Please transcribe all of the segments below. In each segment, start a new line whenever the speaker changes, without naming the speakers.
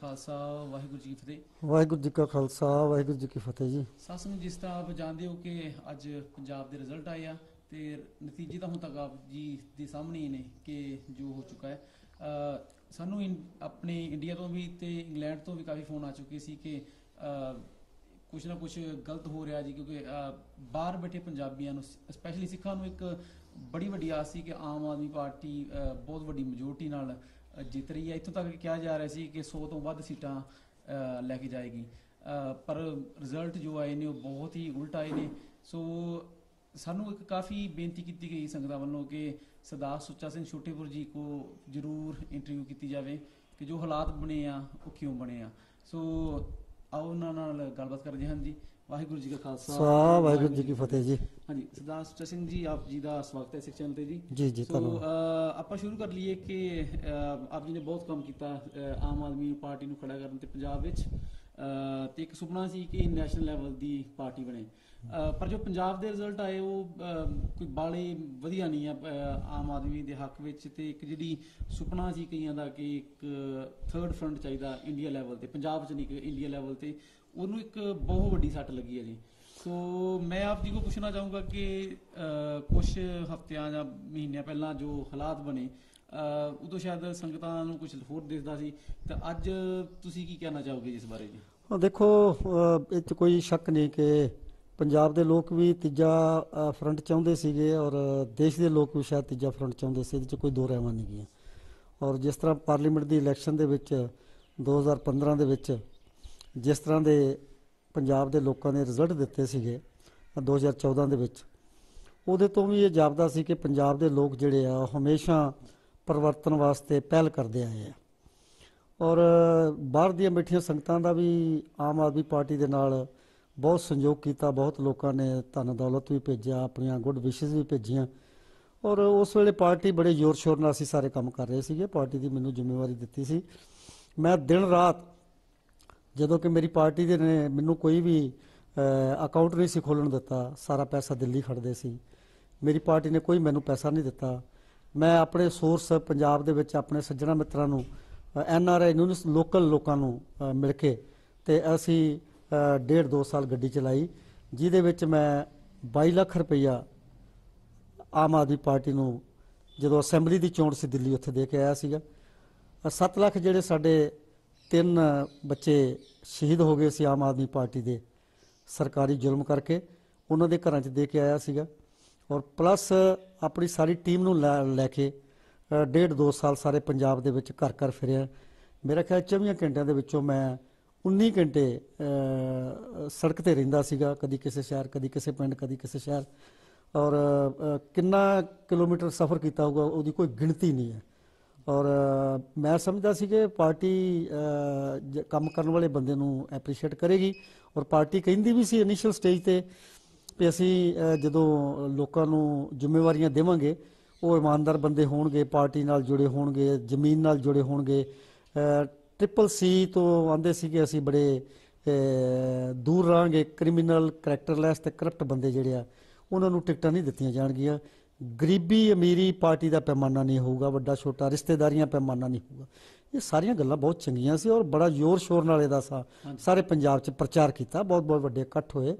ਖਾਲਸਾ ਵਾਹਿਗੁਰੂ ਜੀ ਕੀ ਫਤਿਹ।
ਵਾਹਿਗੁਰੂ ਜੀ ਕਾ ਖਾਲਸਾ ਵਾਹਿਗੁਰੂ ਜੀ ਕੀ ਫਤਿਹ ਜੀ।
ਸਾਸਨ ਜਿਸ ਤਰ੍ਹਾਂ ਆਪ ਜਾਣਦੇ ਹੋ ਕਿ ਅੱਜ ਪੰਜਾਬ ਦੇ ਰਿਜ਼ਲਟ ਆਏ ਆ ਤੇ ਨਤੀਜੇ ਤਾਂ ਹੁਣ ਤੱਕ ਆਪ ਜੀ ਦੇ ਸਾਹਮਣੇ ਹੀ ਨੇ ਕਿ ਜੋ ਹੋ ਚੁੱਕਾ ਹੈ। ਸਾਨੂੰ ਆਪਣੇ ਇੰਡੀਆ ਤੋਂ ਵੀ ਤੇ ਇੰਗਲੈਂਡ ਤੋਂ ਵੀ ਕਾਫੀ ਫੋਨ ਆ ਚੁੱਕੇ ਸੀ ਕਿ ਕੁਛ ਨਾ ਕੁਛ ਗਲਤ ਹੋ ਰਿਹਾ ਜੀ ਕਿਉਂਕਿ ਬਾਹਰ ਬੈਠੇ ਪੰਜਾਬੀਆਂ ਨੂੰ ਸਪੈਸ਼ਲੀ ਸਿੱਖਾਂ ਨੂੰ ਇੱਕ ਬੜੀ ਵੱਡੀ ਆਸ ਸੀ ਕਿ ਆਮ ਆਦਮੀ ਪਾਰਟੀ ਬਹੁਤ ਵੱਡੀ ਮੈਜੋਰਟੀ ਨਾਲ ਜਿੱਤ ਰਹੀ ਹੈ। ਇੱਥੋਂ ਤੱਕ ਕਿਹਾ ਜਾ ਰਿਹਾ ਸੀ ਕਿ 100 ਤੋਂ ਵੱਧ ਸੀਟਾਂ ਲੈ ਕੇ ਜਾਏਗੀ। ਪਰ ਰਿਜ਼ਲਟ ਜੋ ਆਏ ਨੇ ਉਹ ਬਹੁਤ ਹੀ ਉਲਟ ਆਏ ਨੇ। ਸੋ ਸਾਨੂੰ ਇੱਕ ਕਾਫੀ ਬੇਨਤੀ ਕੀਤੀ ਗਈ ਸੰਗਤਾਂ ਵੱਲੋਂ ਕਿ ਸਰਦਾਰ ਸੁੱਚਾ ਸਿੰਘ ਛੋਟੇਪੁਰ ਜੀ ਕੋ ਜਰੂਰ ਇੰਟਰਵਿਊ ਕੀਤੀ ਜਾਵੇ ਕਿ ਜੋ ਹਾਲਾਤ ਬਣੇ ਆ, ਉਹ ਕਿਉਂ ਬਣੇ ਆ। ਸੋ ਆਓ ਉਹਨਾਂ ਨਾਲ ਗੱਲਬਾਤ ਕਰਦੇ ਹਾਂ ਜੀ। ਵਾਹਿਗੁਰੂ ਜੀ ਕਾ ਖਾਲਸਾ
ਵਾਹਿਗੁਰੂ ਜੀ ਕੀ ਫਤਿਹ ਜੀ।
ਹਾਂਜੀ ਸਰਦਾਰ ਸੁੱਚਾ ਸਿੰਘ ਜੀ ਆਪ ਜੀ ਦਾ ਸਵਾਗਤ ਹੈ ਸਿੱਖ ਚੈਨਲ ਤੇ ਜੀ।
ਜੀ ਜੀ
ਅ, ਆਪਾਂ ਸ਼ੁਰੂ ਕਰ ਲਈਏ ਕਿ ਆਪ ਜੀ ਨੇ ਬਹੁਤ ਕੰਮ ਕੀਤਾ ਆਮ ਆਦਮੀ ਪਾਰਟੀ ਨੂੰ ਖੜਾ ਕਰਨ ਤੇ ਪੰਜਾਬ ਵਿੱਚ। ਤੇ ਇੱਕ ਸੁਪਨਾ ਸੀ ਕਿ ਨੈਸ਼ਨਲ ਲੈਵਲ ਦੀ ਪਾਰਟੀ ਬਣੇ। ਪਰ ਜੋ ਪੰਜਾਬ ਦੇ ਰਿਜ਼ਲਟ ਆਏ ਉਹ ਕੋਈ ਬਾਲੇ ਵਧੀਆ ਨਹੀਂ ਆ ਆਮ ਆਦਮੀ ਦੇ ਹੱਕ ਵਿੱਚ। ਤੇ ਇੱਕ ਜਿਹੜੀ ਸੁਪਨਾ ਸੀ ਕਈਆਂ ਦਾ ਕਿ ਇੱਕ ਥਰਡ ਫਰੰਟ ਚਾਹੀਦਾ ਇੰਡੀਆ ਲੈਵਲ ਤੇ ਪੰਜਾਬ 'ਚ ਨਹੀਂ ਕਿ ਇੰਡੀਆ ਲੈਵਲ ਤੇ। ਉਹਨੂੰ ਇੱਕ ਬਹੁਤ ਵੱਡੀ ਸੱਟ ਲੱਗੀ ਹੈ ਜੀ। ਸੋ ਮੈਂ ਆਪ ਜੀ ਕੋ ਪੁੱਛਣਾ ਚਾਹੂੰਗਾ ਕਿ ਕੁਝ ਹਫ਼ਤਿਆਂ ਜਾਂ ਮਹੀਨਿਆਂ ਪਹਿਲਾਂ ਜੋ ਹਾਲਾਤ ਬਣੇ ਅ, ਉਦੋਂ ਸ਼ਾਇਦ ਸੰਗਤਾਂ ਨੂੰ ਕੁਝ ਹੋਰ ਦਿਸਦਾ ਸੀ। ਤਾਂ ਅੱਜ ਤੁਸੀਂ ਕੀ ਕਹਿਣਾ ਚਾਹੋਗੇ ਇਸ ਬਾਰੇ ਜੀ?
ਉਹ ਦੇਖੋ ਇਹ 'ਚ ਕੋਈ ਸ਼ੱਕ ਨਹੀਂ ਕਿ ਪੰਜਾਬ ਦੇ ਲੋਕ ਵੀ ਤੀਜਾ ਫਰੰਟ ਚਾਹੁੰਦੇ ਸੀਗੇ ਔਰ ਦੇਸ਼ ਦੇ ਲੋਕ ਵੀ ਸ਼ਾਇਦ ਤੀਜਾ ਫਰੰਟ ਚਾਹੁੰਦੇ ਸੀ ਇਹਦੇ 'ਚ ਕੋਈ ਦੋ ਰਹਿਵਾਂ ਨਹੀਂ ਗਈਆਂ। ਔਰ ਜਿਸ ਤਰ੍ਹਾਂ ਪਾਰਲੀਮੈਂਟ ਦੀ ਇਲੈਕਸ਼ਨ ਦੇ ਵਿੱਚ 2015 ਦੇ ਵਿੱਚ ਜਿਸ ਤਰ੍ਹਾਂ ਦੇ ਪੰਜਾਬ ਦੇ ਲੋਕਾਂ ਨੇ ਰਿਜ਼ਲਟ ਦਿੱਤੇ ਸੀਗੇ ਅਹ 2014 ਦੇ ਵਿੱਚ, ਉਹਦੇ ਤੋਂ ਵੀ ਇਹ ਜਾਪਦਾ ਸੀ ਕਿ ਪੰਜਾਬ ਦੇ ਲੋਕ ਜਿਹੜੇ ਆ, ਉਹ ਹਮੇਸ਼ਾ ਪਰਿਵਰਤਨ ਵਾਸਤੇ ਪਹਿਲ ਕਰਦੇ ਆਏ ਆ। ਔਰ ਬਾਹਰ ਦੀਆਂ ਬੈਠੀਆਂ ਸੰਗਤਾਂ ਦਾ ਵੀ ਆਮ ਆਦਮੀ ਪਾਰਟੀ ਦੇ ਨਾਲ ਬਹੁਤ ਸੰਯੋਗ ਕੀਤਾ, ਬਹੁਤ ਲੋਕਾਂ ਨੇ ਧਨ ਦੌਲਤ ਵੀ ਭੇਜਿਆ, ਆਪਣੀਆਂ ਗੁੱਡ ਵਿਸ਼ੇਸ ਵੀ ਭੇਜੀਆਂ। ਔਰ ਉਸ ਵੇਲੇ ਪਾਰਟੀ ਬੜੇ ਜ਼ੋਰ ਸ਼ੋਰ ਨਾਲ ਅਸੀਂ ਸਾਰੇ ਕੰਮ ਕਰ ਰਹੇ ਸੀਗੇ, ਪਾਰਟੀ ਦੀ ਮੈਨੂੰ ਜ਼ਿੰਮੇਵਾਰੀ ਦਿੱਤੀ ਸੀ। ਮੈਂ ਦਿਨ ਰਾਤ ਜਦੋਂ ਕਿ ਮੇਰੀ ਪਾਰਟੀ ਦੇ ਨੇ ਮੈਨੂੰ ਕੋਈ ਵੀ ਅਕਾਊਂਟ ਨਹੀਂ ਸੀ ਖੋਲਣ ਦਿੱਤਾ, ਸਾਰਾ ਪੈਸਾ ਦਿੱਲੀ ਖੜਦੇ ਸੀ। ਮੇਰੀ ਪਾਰਟੀ ਨੇ ਕੋਈ ਮੈਨੂੰ ਪੈਸਾ ਨਹੀਂ ਦਿੱਤਾ। ਮੈਂ ਆਪਣੇ ਸੋਰਸ ਪੰਜਾਬ ਦੇ ਵਿੱਚ ਆਪਣੇ ਸੱਜਣਾ ਮਿੱਤਰਾਂ ਨੂੰ ਐਨ ਆਰ ਆਈ ਨੂੰ ਲੋਕਲ ਲੋਕਾਂ ਨੂੰ ਮਿਲ ਕੇ ਤੇ ਅਸੀਂ ਡੇਢ ਦੋ ਸਾਲ ਗੱਡੀ ਚਲਾਈ, ਜਿਹਦੇ ਵਿੱਚ ਮੈਂ 22 ਲੱਖ ਰੁਪਈਆ ਆਮ ਆਦਮੀ ਪਾਰਟੀ ਨੂੰ ਜਦੋਂ ਅਸੈਂਬਲੀ ਦੀ ਚੋਣ ਸੀ ਦਿੱਲੀ ਉੱਥੇ ਦੇ ਕੇ ਆਇਆ ਸੀਗਾ। 7 ਲੱਖ ਜਿਹੜੇ ਸਾਡੇ ਤਿੰਨ ਬੱਚੇ ਸ਼ਹੀਦ ਹੋ ਗਏ ਸੀ ਆਮ ਆਦਮੀ ਪਾਰਟੀ ਦੇ ਸਰਕਾਰੀ ਜ਼ੁਲਮ ਕਰਕੇ। ਉਹਨਾਂ ਦੇ ਘਰਾਂ 'ਚ ਦੇ ਕੇ ਆਇਆ ਸੀਗਾ। ਔਰ ਪਲੱਸ ਆਪਣੀ ਸਾਰੀ ਟੀਮ ਨੂੰ ਲੈ ਲੈ ਕੇ ਡੇਢ ਦੋ ਸਾਲ ਸਾਰੇ ਪੰਜਾਬ ਦੇ ਵਿੱਚ ਘਰ ਘਰ ਫਿਰਿਆ। ਮੇਰਾ ਖਿਆਲ 24 ਘੰਟਿਆਂ ਦੇ ਵਿੱਚੋਂ ਮੈਂ 19 ਘੰਟੇ ਸੜਕ ਤੇ ਰਹਿੰਦਾ ਸੀਗਾ। ਕਦੀ ਕਿਸੇ ਸ਼ਹਿਰ, ਕਦੀ ਕਿਸੇ ਪਿੰਡ, ਕਦੀ ਕਿਸੇ ਸ਼ਹਿਰ। ਔਰ ਕਿੰਨਾ ਕਿਲੋਮੀਟਰ ਸਫ਼ਰ ਕੀਤਾ ਹੋਊਗਾ, ਉਹਦੀ ਕੋਈ ਗਿਣਤੀ ਨਹੀਂ ਹੈ। ਔਰ ਮੈਂ ਸਮਝਦਾ ਸੀ ਕਿ ਪਾਰਟੀ ਕੰਮ ਕਰਨ ਵਾਲੇ ਬੰਦੇ ਨੂੰ ਐਪਰੀਸ਼ੀਏਟ ਕਰੇਗੀ ਔਰ ਪਾਰਟੀ ਕਹਿੰਦੀ ਵੀ ਸੀ ਇਨੀਸ਼ੀਅਲ ਸਟੇਜ ਤੇ ਵੀ ਅਸੀਂ ਜਦੋਂ ਲੋਕਾਂ ਨੂੰ ਜ਼ਿੰਮੇਵਾਰੀਆਂ ਦੇਵਾਂਗੇ, ਉਹ ਇਮਾਨਦਾਰ ਬੰਦੇ ਹੋਣਗੇ, ਪਾਰਟੀ ਨਾਲ ਜੁੜੇ ਹੋਣਗੇ, ਜ਼ਮੀਨ ਨਾਲ ਜੁੜੇ ਹੋਣਗੇ ਟ੍ਰਿਪਲ ਸੀ ਤੋਂ ਆਂਦੇ ਸੀ ਕਿ ਅਸੀਂ ਬੜੇ ਦੂਰ ਰਹਾਂਗੇ ਕ੍ਰਿਮੀਨਲ ਕੈਰੈਕਟਰਲੈਸ ਤੇ ਕਰਪਟ ਬੰਦੇ ਜਿਹੜੇ ਆ, ਉਹਨਾਂ ਨੂੰ ਟਿਕਟਾਂ ਨਹੀਂ ਦਿੱਤੀਆਂ ਜਾਣਗੀਆਂ। ਗਰੀਬੀ ਅਮੀਰੀ ਪਾਰਟੀ ਦਾ ਪੈਮਾਨਾ ਨਹੀਂ ਹੋਊਗਾ ਵੱਡਾ ਛੋਟਾ ਰਿਸ਼ਤੇਦਾਰੀਆਂ ਪੈਮਾਨਾ ਨਹੀਂ ਹੋਊਗਾ। ਇਹ ਸਾਰੀਆਂ ਗੱਲਾਂ ਬਹੁਤ ਚੰਗੀਆਂ ਸੀ ਔਰ ਬੜਾ ਜ਼ੋਰ ਸ਼ੋਰ ਨਾਲ ਇਹਦਾ ਸਾ ਸਾਰੇ ਪੰਜਾਬ 'ਚ ਪ੍ਰਚਾਰ ਕੀਤਾ ਬਹੁਤ ਬਹੁਤ ਵੱਡੇ ਇਕੱਠ ਹੋਏ।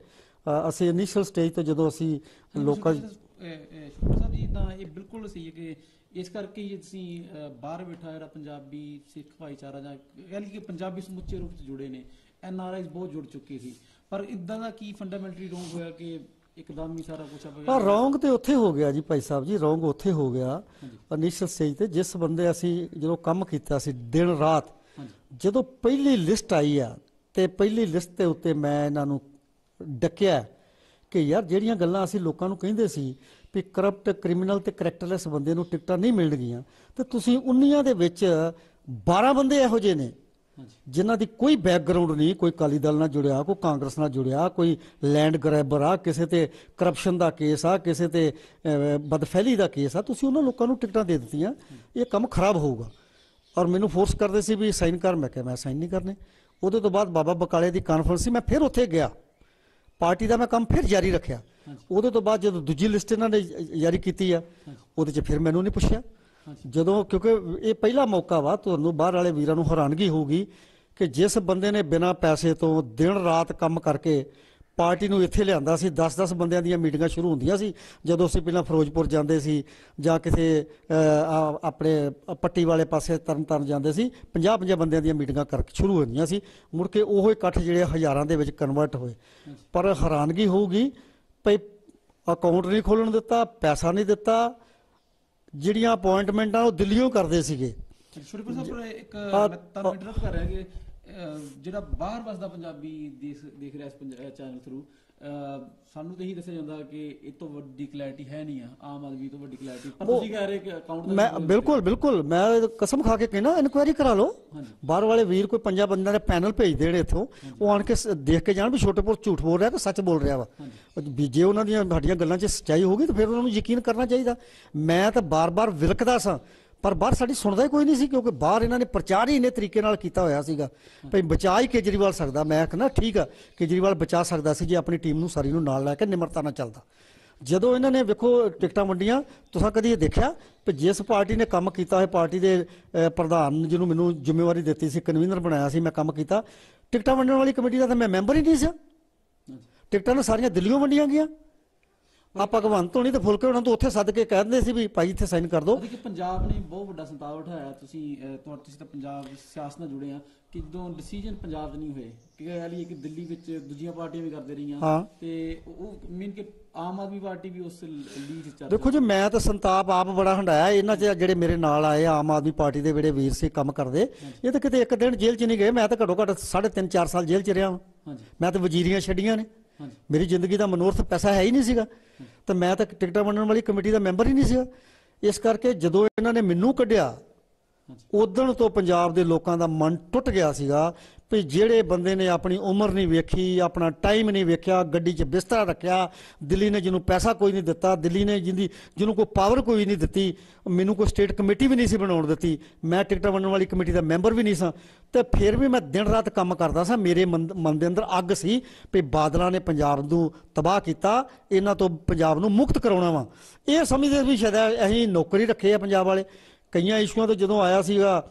ਅਸੀਂ ਇਨੀਸ਼ੀਅਲ ਸਟੇਜ ਤੇ ਜਦੋਂ ਅਸੀਂ ਲੋਕਾਂ
ਸ਼ੁਕਰ ਸਾਹਿਬ ਜੀ ਤਾਂ ਇਹ ਬਿਲਕੁਲ ਸਹੀ ਹੈ ਕਿ ਇਸ ਕਰਕੇ ਹੀ ਤੁਸੀਂ ਅ, ਬਾਹਰ ਬੈਠਾ ਜਿਹੜਾ ਪੰਜਾਬੀ ਸਿੱਖ ਭਾਈਚਾਰਾ ਜਾਂ ਕਹਿ ਲਈਏ ਕਿ ਪੰਜਾਬੀ ਸਮੁੱਚੇ ਰੂਪ ਚ ਜੁੜੇ ਨੇ ਐਨ ਆਰ ਆਈਜ਼ ਬਹੁਤ ਜੁੜ ਚੁੱਕੇ ਸੀ। ਪਰ ਇਦਾਂ ਦਾ ਕੀ ਫੰਡਾਮੈਂਟਲੀ ਰੋਂਗ ਹੋਇਆ ਕਿ ਇੱਕਦਮ ਹੀ ਸਾਰਾ ਕੁਝ
ਪਰ
ਆਪਾਂ
ਰੌਂਗ ਤੇ ਉੱਥੇ ਹੋ ਗਿਆ ਜੀ ਭਾਈ ਸਾਹਿਬ ਜੀ ਰੌਂਗ ਉੱਥੇ ਹੋ ਗਿਆ। ਇਨੀਸ਼ੀਅਲ ਸਟੇਜ ਤੇ ਜਿਸ ਬੰਦੇ ਅਸੀਂ ਜਦੋਂ ਕੰਮ ਕੀਤਾ ਸੀ ਦਿਨ ਰਾਤ ਜਦੋਂ ਪਹਿਲੀ ਲਿਸਟ ਆਈ ਆ ਤੇ ਪਹਿਲੀ ਲਿਸਟ ਦੇ ਉੱਤੇ ਮੈਂ ਇਹਨਾਂ ਨੂੰ ਡੱਕਿਆ ਕਿ ਯਾਰ ਜਿਹੜੀਆਂ ਗੱਲਾਂ ਅਸੀਂ ਲੋਕਾਂ ਨੂੰ ਕਹਿੰਦੇ ਸੀ ਵੀ ਕਰਪਟ ਕ੍ਰਿਮੀਨਲ ਤੇ ਕਰੈਕਟਰਲੈਸ ਬੰਦੇ ਨੂੰ ਟਿਕਟਾਂ ਨਹੀਂ ਮਿਲਣਗੀਆਂ ਤੇ ਤੁਸੀਂ 19 ਦੇ ਵਿੱਚ 12 ਬੰਦੇ ਇਹੋ ਜਿਹੇ ਨੇ। ਜਿਨ੍ਹਾਂ ਦੀ ਕੋਈ ਬੈਕਗ੍ਰਾਉਂਡ ਨਹੀਂ ਕੋਈ ਕਾਲੀ ਦਲ ਨਾਲ ਜੁੜਿਆ ਕੋਈ ਕਾਂਗਰਸ ਨਾਲ ਜੁੜਿਆ ਕੋਈ ਲੈਂਡ ਗ੍ਰੈਬਰ ਆ ਕਿਸੇ ਤੇ ਕਰਪਸ਼ਨ ਦਾ ਕੇਸ ਆ ਕਿਸੇ ਤੇ ਬਦਫੈਲੀ ਦਾ ਕੇਸ ਆ ਤੁਸੀਂ ਉਹਨਾਂ ਲੋਕਾਂ ਨੂੰ ਟਿਕਟਾਂ ਦੇ ਦਿੱਤੀਆਂ ਇਹ ਕੰਮ ਖਰਾਬ ਹੋਊਗਾ। ਔਰ ਮੈਨੂੰ ਫੋਰਸ ਕਰਦੇ ਸੀ ਵੀ ਸਾਈਨ ਕਰ ਮੈਂ ਕਿਹਾ ਮੈਂ ਸਾਈਨ ਨਹੀਂ ਕਰਨੇ। ਉਹਦੇ ਤੋਂ ਬਾਅਦ ਬਾਬਾ ਬਕਾਲੇ ਦੀ ਕਾਨਫਰੰਸ ਸੀ ਮੈਂ ਫਿਰ ਉੱਥੇ ਗਿਆ। ਪਾਰਟੀ ਦਾ ਮੈਂ ਕੰਮ ਫਿਰ ਜਾਰੀ ਰੱਖਿਆ। ਉਹਦੇ ਤੋਂ ਬਾਅਦ ਜਦੋਂ ਦੂਜੀ ਲਿਸਟ ਇਹਨਾਂ ਨੇ ਜਾਰੀ ਕੀਤੀ ਆ ਉਹਦੇ 'ਚ ਫਿਰ ਮੈਨੂੰ ਨਹੀਂ ਪੁੱਛਿਆ। ਜਦੋਂ ਕਿਉਂਕਿ ਇਹ ਪਹਿਲਾ ਮੌਕਾ ਵਾ ਤੁਹਾਨੂੰ ਬਾਹਰ ਵਾਲੇ ਵੀਰਾਂ ਨੂੰ ਹੈਰਾਨਗੀ ਹੋਊਗੀ ਕਿ ਜਿਸ ਬੰਦੇ ਨੇ ਬਿਨਾਂ ਪੈਸੇ ਤੋਂ ਦਿਨ ਰਾਤ ਕੰਮ ਕਰਕੇ ਪਾਰਟੀ ਨੂੰ ਇੱਥੇ ਲਿਆਂਦਾ ਸੀ 10-10 ਬੰਦਿਆਂ ਦੀਆਂ ਮੀਟਿੰਗਾਂ ਸ਼ੁਰੂ ਹੁੰਦੀਆਂ ਸੀ ਜਦੋਂ ਅਸੀਂ ਪਹਿਲਾਂ ਫਿਰੋਜ਼ਪੁਰ ਜਾਂਦੇ ਸੀ ਜਾਂ ਕਿਸੇ ਆਪਣੇ ਪੱਟੀ ਵਾਲੇ ਪਾਸੇ ਤਰਨਤਾਰਨ ਜਾਂਦੇ ਸੀ 50-50 ਬੰਦਿਆਂ ਦੀਆਂ ਮੀਟਿੰਗਾਂ ਕਰਕੇ ਸ਼ੁਰੂ ਹੁੰਦੀਆਂ ਸੀ ਮੁੜ ਕੇ ਉਹ ਇਕੱਠ ਜਿਹੜੇ ਹਜ਼ਾਰਾਂ ਦੇ ਵਿੱਚ ਕਨਵਰਟ ਹੋਏ। ਪਰ ਹੈਰਾਨਗੀ ਹੋਊਗੀ ਭਈ ਅਕਾਊਂਟ ਨਹੀਂ ਖੋਲਣ ਦਿੱਤਾ ਪੈਸਾ ਨਹੀਂ ਦਿੱਤਾ ਜਿਹੜੀਆਂ ਅਪਾਇੰਟਮੈਂਟਾਂ ਉਹ ਦਿੱਲੀੋਂ ਕਰਦੇ ਸੀਗੇ।
ਸ਼ੁਰਪੁਰ ਸਾਹਿਬ ਪਰ ਇੱਕ ਤੁਹਾਨੂੰ ਇੰਟਰਰਪਟ ਕਰ ਰਿਹਾ ਕਿ ਜਿਹੜਾ ਬਾਹਰ ਵਸਦਾ ਪੰਜਾਬੀ ਦੇਖ ਰਿਹਾ ਇਸ ਚੈਨਲ ਥਰੂ ਸਾਨੂੰ ਤਾਂ ਦੱਸਿਆ ਜਾਂਦਾ ਕਿ ਇਹ ਤੋਂ ਵੱਡੀ ਕਲੈਰਿਟੀ ਹੈ ਨਹੀਂ ਆ ਆਮ ਆਦਮੀ ਤੋਂ ਵੱਡੀ ਕਲੈਰਿਟੀ ਪਰ ਤੁਸੀਂ ਕਹਿ ਰਹੇ ਕਿ ਅਕਾਊਂਟ ਦਾ
ਮੈਂ ਬਿਲਕੁਲ ਬਿਲਕੁਲ। ਮੈਂ ਕਸਮ ਖਾ ਕੇ ਕਹਿਣਾ ਇਨਕੁਆਇਰੀ ਕਰਾ ਲਓ। ਬਾਹਰ ਵਾਲੇ ਵੀਰ ਕੋਈ ਪੰਜਾਂ ਬੰਦਿਆਂ ਦੇ ਪੈਨਲ ਭੇਜ ਦੇਣ ਇੱਥੋਂ। ਉਹ ਆਣ ਕੇ ਦੇਖ ਕੇ ਜਾਣ ਵੀ ਛੋਟੇਪੁਰ ਝੂਠ ਬੋਲ ਰਿਹਾ ਕਿ ਸੱਚ ਬੋਲ ਰਿਹਾ ਵਾ। ਵੀ ਜੇ ਉਹਨਾਂ ਦੀਆਂ ਸਾਡੀਆਂ ਗੱਲਾਂ 'ਚ ਸੱਚਾਈ ਹੋਗੀ ਤਾਂ ਫਿਰ ਉਹਨਾਂ ਨੂੰ ਯਕੀਨ ਕਰਨਾ ਚਾਹੀਦਾ। ਮੈਂ ਤਾਂ ਬਾਰ-ਬਾਰ ਵਿਲਕਦਾ ਸਾਂ। ਪਰ ਬਾਹਰ ਸਾਡੀ ਸੁਣਦਾ ਹੀ ਕੋਈ ਨਹੀਂ ਸੀ ਕਿਉਂਕਿ ਬਾਹਰ ਇਹਨਾਂ ਨੇ ਪ੍ਰਚਾਰ ਹੀ ਇੰਨੇ ਤਰੀਕੇ ਨਾਲ ਕੀਤਾ ਹੋਇਆ ਸੀਗਾ। ਭਈ ਬਚਾ ਹੀ ਕੇਜਰੀਵਾਲ ਸਕਦਾ। ਮੈਂ ਕਹਿੰਦਾ ਠੀਕ ਆ, ਕੇਜਰੀਵਾਲ ਬਚਾ ਸਕਦਾ ਸੀ ਜੇ ਆਪਣੀ ਟੀਮ ਨੂੰ ਸਾਰੀ ਨੂੰ ਨਾਲ ਲੈ ਕੇ ਨਿਮਰਤਾ ਨਾਲ ਚੱਲਦਾ। ਜਦੋਂ ਇਹਨਾਂ ਨੇ ਵੇਖੋ ਟਿਕਟਾਂ ਵੰਡੀਆਂ, ਤੁਸੀਂ ਕਦੀ ਇਹ ਦੇਖਿਆ ਕਿ ਜਿਸ ਪਾਰਟੀ ਨੇ ਕੰਮ ਕੀਤਾ ਹੈ ਪਾਰਟੀ ਦੇ ਪ੍ਰਧਾਨ ਜਿਹਨੂੰ ਮੈਨੂੰ ਜ਼ਿੰਮੇਵਾਰੀ ਦਿੱਤੀ ਸੀ, ਕਨਵੀਨਰ ਬਣਾਇਆ ਸੀ, ਮੈਂ ਕੰਮ ਕੀਤਾ, ਟਿਕਟਾਂ ਵੰਡਣ ਵਾਲੀ ਕਮੇਟੀ ਦਾ ਤਾਂ ਮੈਂ ਮੈਂਬਰ ਹੀ ਨਹੀਂ ਸੀ। ਟਿਕਟਾਂ ਤਾਂ ਸਾਰੀਆਂ ਦਿੱਲੀੋਂ ਵੰਡੀਆਂ ਗਈਆਂ। ਆ ਭਗਵੰਤ ਹੋਣੀ ਤੇ ਫੁਲਕੇ ਉਹਨਾਂ ਤੋਂ ਉੱਥੇ ਸੱਦ ਕੇ ਕਹਿੰਦੇ ਸੀ ਵੀ ਭਾਈ ਇੱਥੇ ਸਾਈਨ ਕਰ ਦਿਓ।
ਕਿ ਪੰਜਾਬ ਨੇ ਬਹੁਤ ਵੱਡਾ ਸੰਤਾਪ ਉਠਾਇਆ। ਤੁਸੀਂ ਤੁਸੀਂ ਤਾਂ ਪੰਜਾਬ ਸਿਆਸਤ ਨਾਲ ਜੁੜੇ ਆ। ਕਿ ਜਦੋਂ ਡਿਸੀਜਨ ਪੰਜਾਬ 'ਚ ਨਹੀਂ ਹੋਏ। ਕਿ ਇਹ ਲਈ ਕਿ ਦਿੱਲੀ ਵਿੱਚ ਦੂਜੀਆਂ ਪਾਰਟੀਆਂ ਵੀ ਕਰਦੇ ਰਹੀਆਂ। ਤੇ ਉਹ ਮੀਨ ਕਿ ਆਮ ਆਦਮੀ ਪਾਰਟੀ ਵੀ ਉਸ ਲੀਡ 'ਚ ਚੱਲ
ਦੇਖੋ ਜੀ ਮੈਂ ਤਾਂ ਸੰਤਾਪ ਆਪ ਬੜਾ ਹੰਡਾਇਆ। ਇਹਨਾਂ 'ਚ ਜਿਹੜੇ ਮੇਰੇ ਨਾਲ ਆਏ ਆਮ ਆਦਮੀ ਪਾਰਟੀ ਦੇ ਜਿਹੜੇ ਵੀਰ ਸੀ ਕੰਮ ਕਰਦੇ ਇਹ ਤਾਂ ਕਿਤੇ ਇੱਕ ਦਿਨ ਜੇਲ੍ਹ 'ਚ ਨਹੀਂ ਗਏ। ਮੈਂ ਤਾਂ ਘੱਟੋ ਘੱਟ 3.5 4 ਸਾਲ ਜੇਲ੍ਹ 'ਚ ਰਿਹਾ ਹਾਂ ਮੈਂ ਤਾਂ ਵਜ਼ੀਰੀਆਂ ਛੱਡੀਆਂ ਨੇ। ਮੇਰੀ ਜ਼ਿੰਦਗੀ ਦਾ ਮਨੋਰਥ ਪੈਸਾ ਹੈ ਹੀ ਨਹੀਂ ਸੀਗਾ। ਤੇ ਮੈਂ ਤਾਂ ਟਿਕਟਾਂ ਵੰਡਣ ਵਾਲੀ ਕਮੇਟੀ ਦਾ ਮੈਂਬਰ ਹੀ ਨਹੀਂ ਸੀਗਾ। ਇਸ ਕਰਕੇ ਜਦੋਂ ਇਹਨਾਂ ਨੇ ਮੈਨੂੰ ਕੱਢਿਆ ਉਦਣ ਤੋਂ ਪੰਜਾਬ ਦੇ ਲੋਕਾਂ ਦਾ ਮਨ ਟੁੱਟ ਗਿਆ ਸੀਗਾ ਵੀ ਜਿਹੜੇ ਬੰਦੇ ਨੇ ਆਪਣੀ ਉਮਰ ਨਹੀਂ ਵੇਖੀ, ਆਪਣਾ ਟਾਈਮ ਨਹੀਂ ਵੇਖਿਆ, ਗੱਡੀ 'ਚ ਬਿਸਤਰਾ ਰੱਖਿਆ, ਦਿੱਲੀ ਨੇ ਜਿਹਨੂੰ ਪੈਸਾ ਕੋਈ ਨਹੀਂ ਦਿੱਤਾ, ਦਿੱਲੀ ਨੇ ਜਿੰਦੀ ਜਿਹਨੂੰ ਕੋਈ ਪਾਵਰ ਕੋਈ ਨਹੀਂ ਦਿੱਤੀ, ਮੈਨੂੰ ਕੋਈ ਸਟੇਟ ਕਮੇਟੀ ਵੀ ਨਹੀਂ ਸੀ ਬਣਾਉਣ ਦਿੱਤੀ, ਮੈਂ ਟਿਕਟਾਂ ਵੰਡਣ ਵਾਲੀ ਕਮੇਟੀ ਦਾ ਮੈਂਬਰ ਵੀ ਨਹੀਂ ਸਾਂ, ਤੇ ਫਿਰ ਵੀ ਮੈਂ ਦਿਨ ਰਾਤ ਕੰਮ ਕਰਦਾ ਸਾਂ, ਮੇਰੇ ਮਨ ਮਨ ਦੇ ਅੰਦਰ ਅੱਗ ਸੀ ਵੀ ਬਾਦਲਾਂ ਨੇ ਪੰਜਾਬ ਨੂੰ ਤਬਾਹ ਕੀਤਾ, ਇਹਨਾਂ ਤੋਂ ਪੰਜਾਬ ਨੂੰ ਮੁਕਤ ਕਰਾਉਣਾ ਵਾ। ਇਹ ਸਮਝਦੇ ਵੀ ਸ਼ਾਇਦ ਅਸੀਂ ਨੌਕਰੀ ਰੱਖੇ ਆ ਪੰਜਾਬ ਵਾਲੇ ਕਈਆਂ ਇਸ਼ੂਆਂ 'ਤੇ ਜਦੋਂ ਆਇਆ ਸੀਗਾ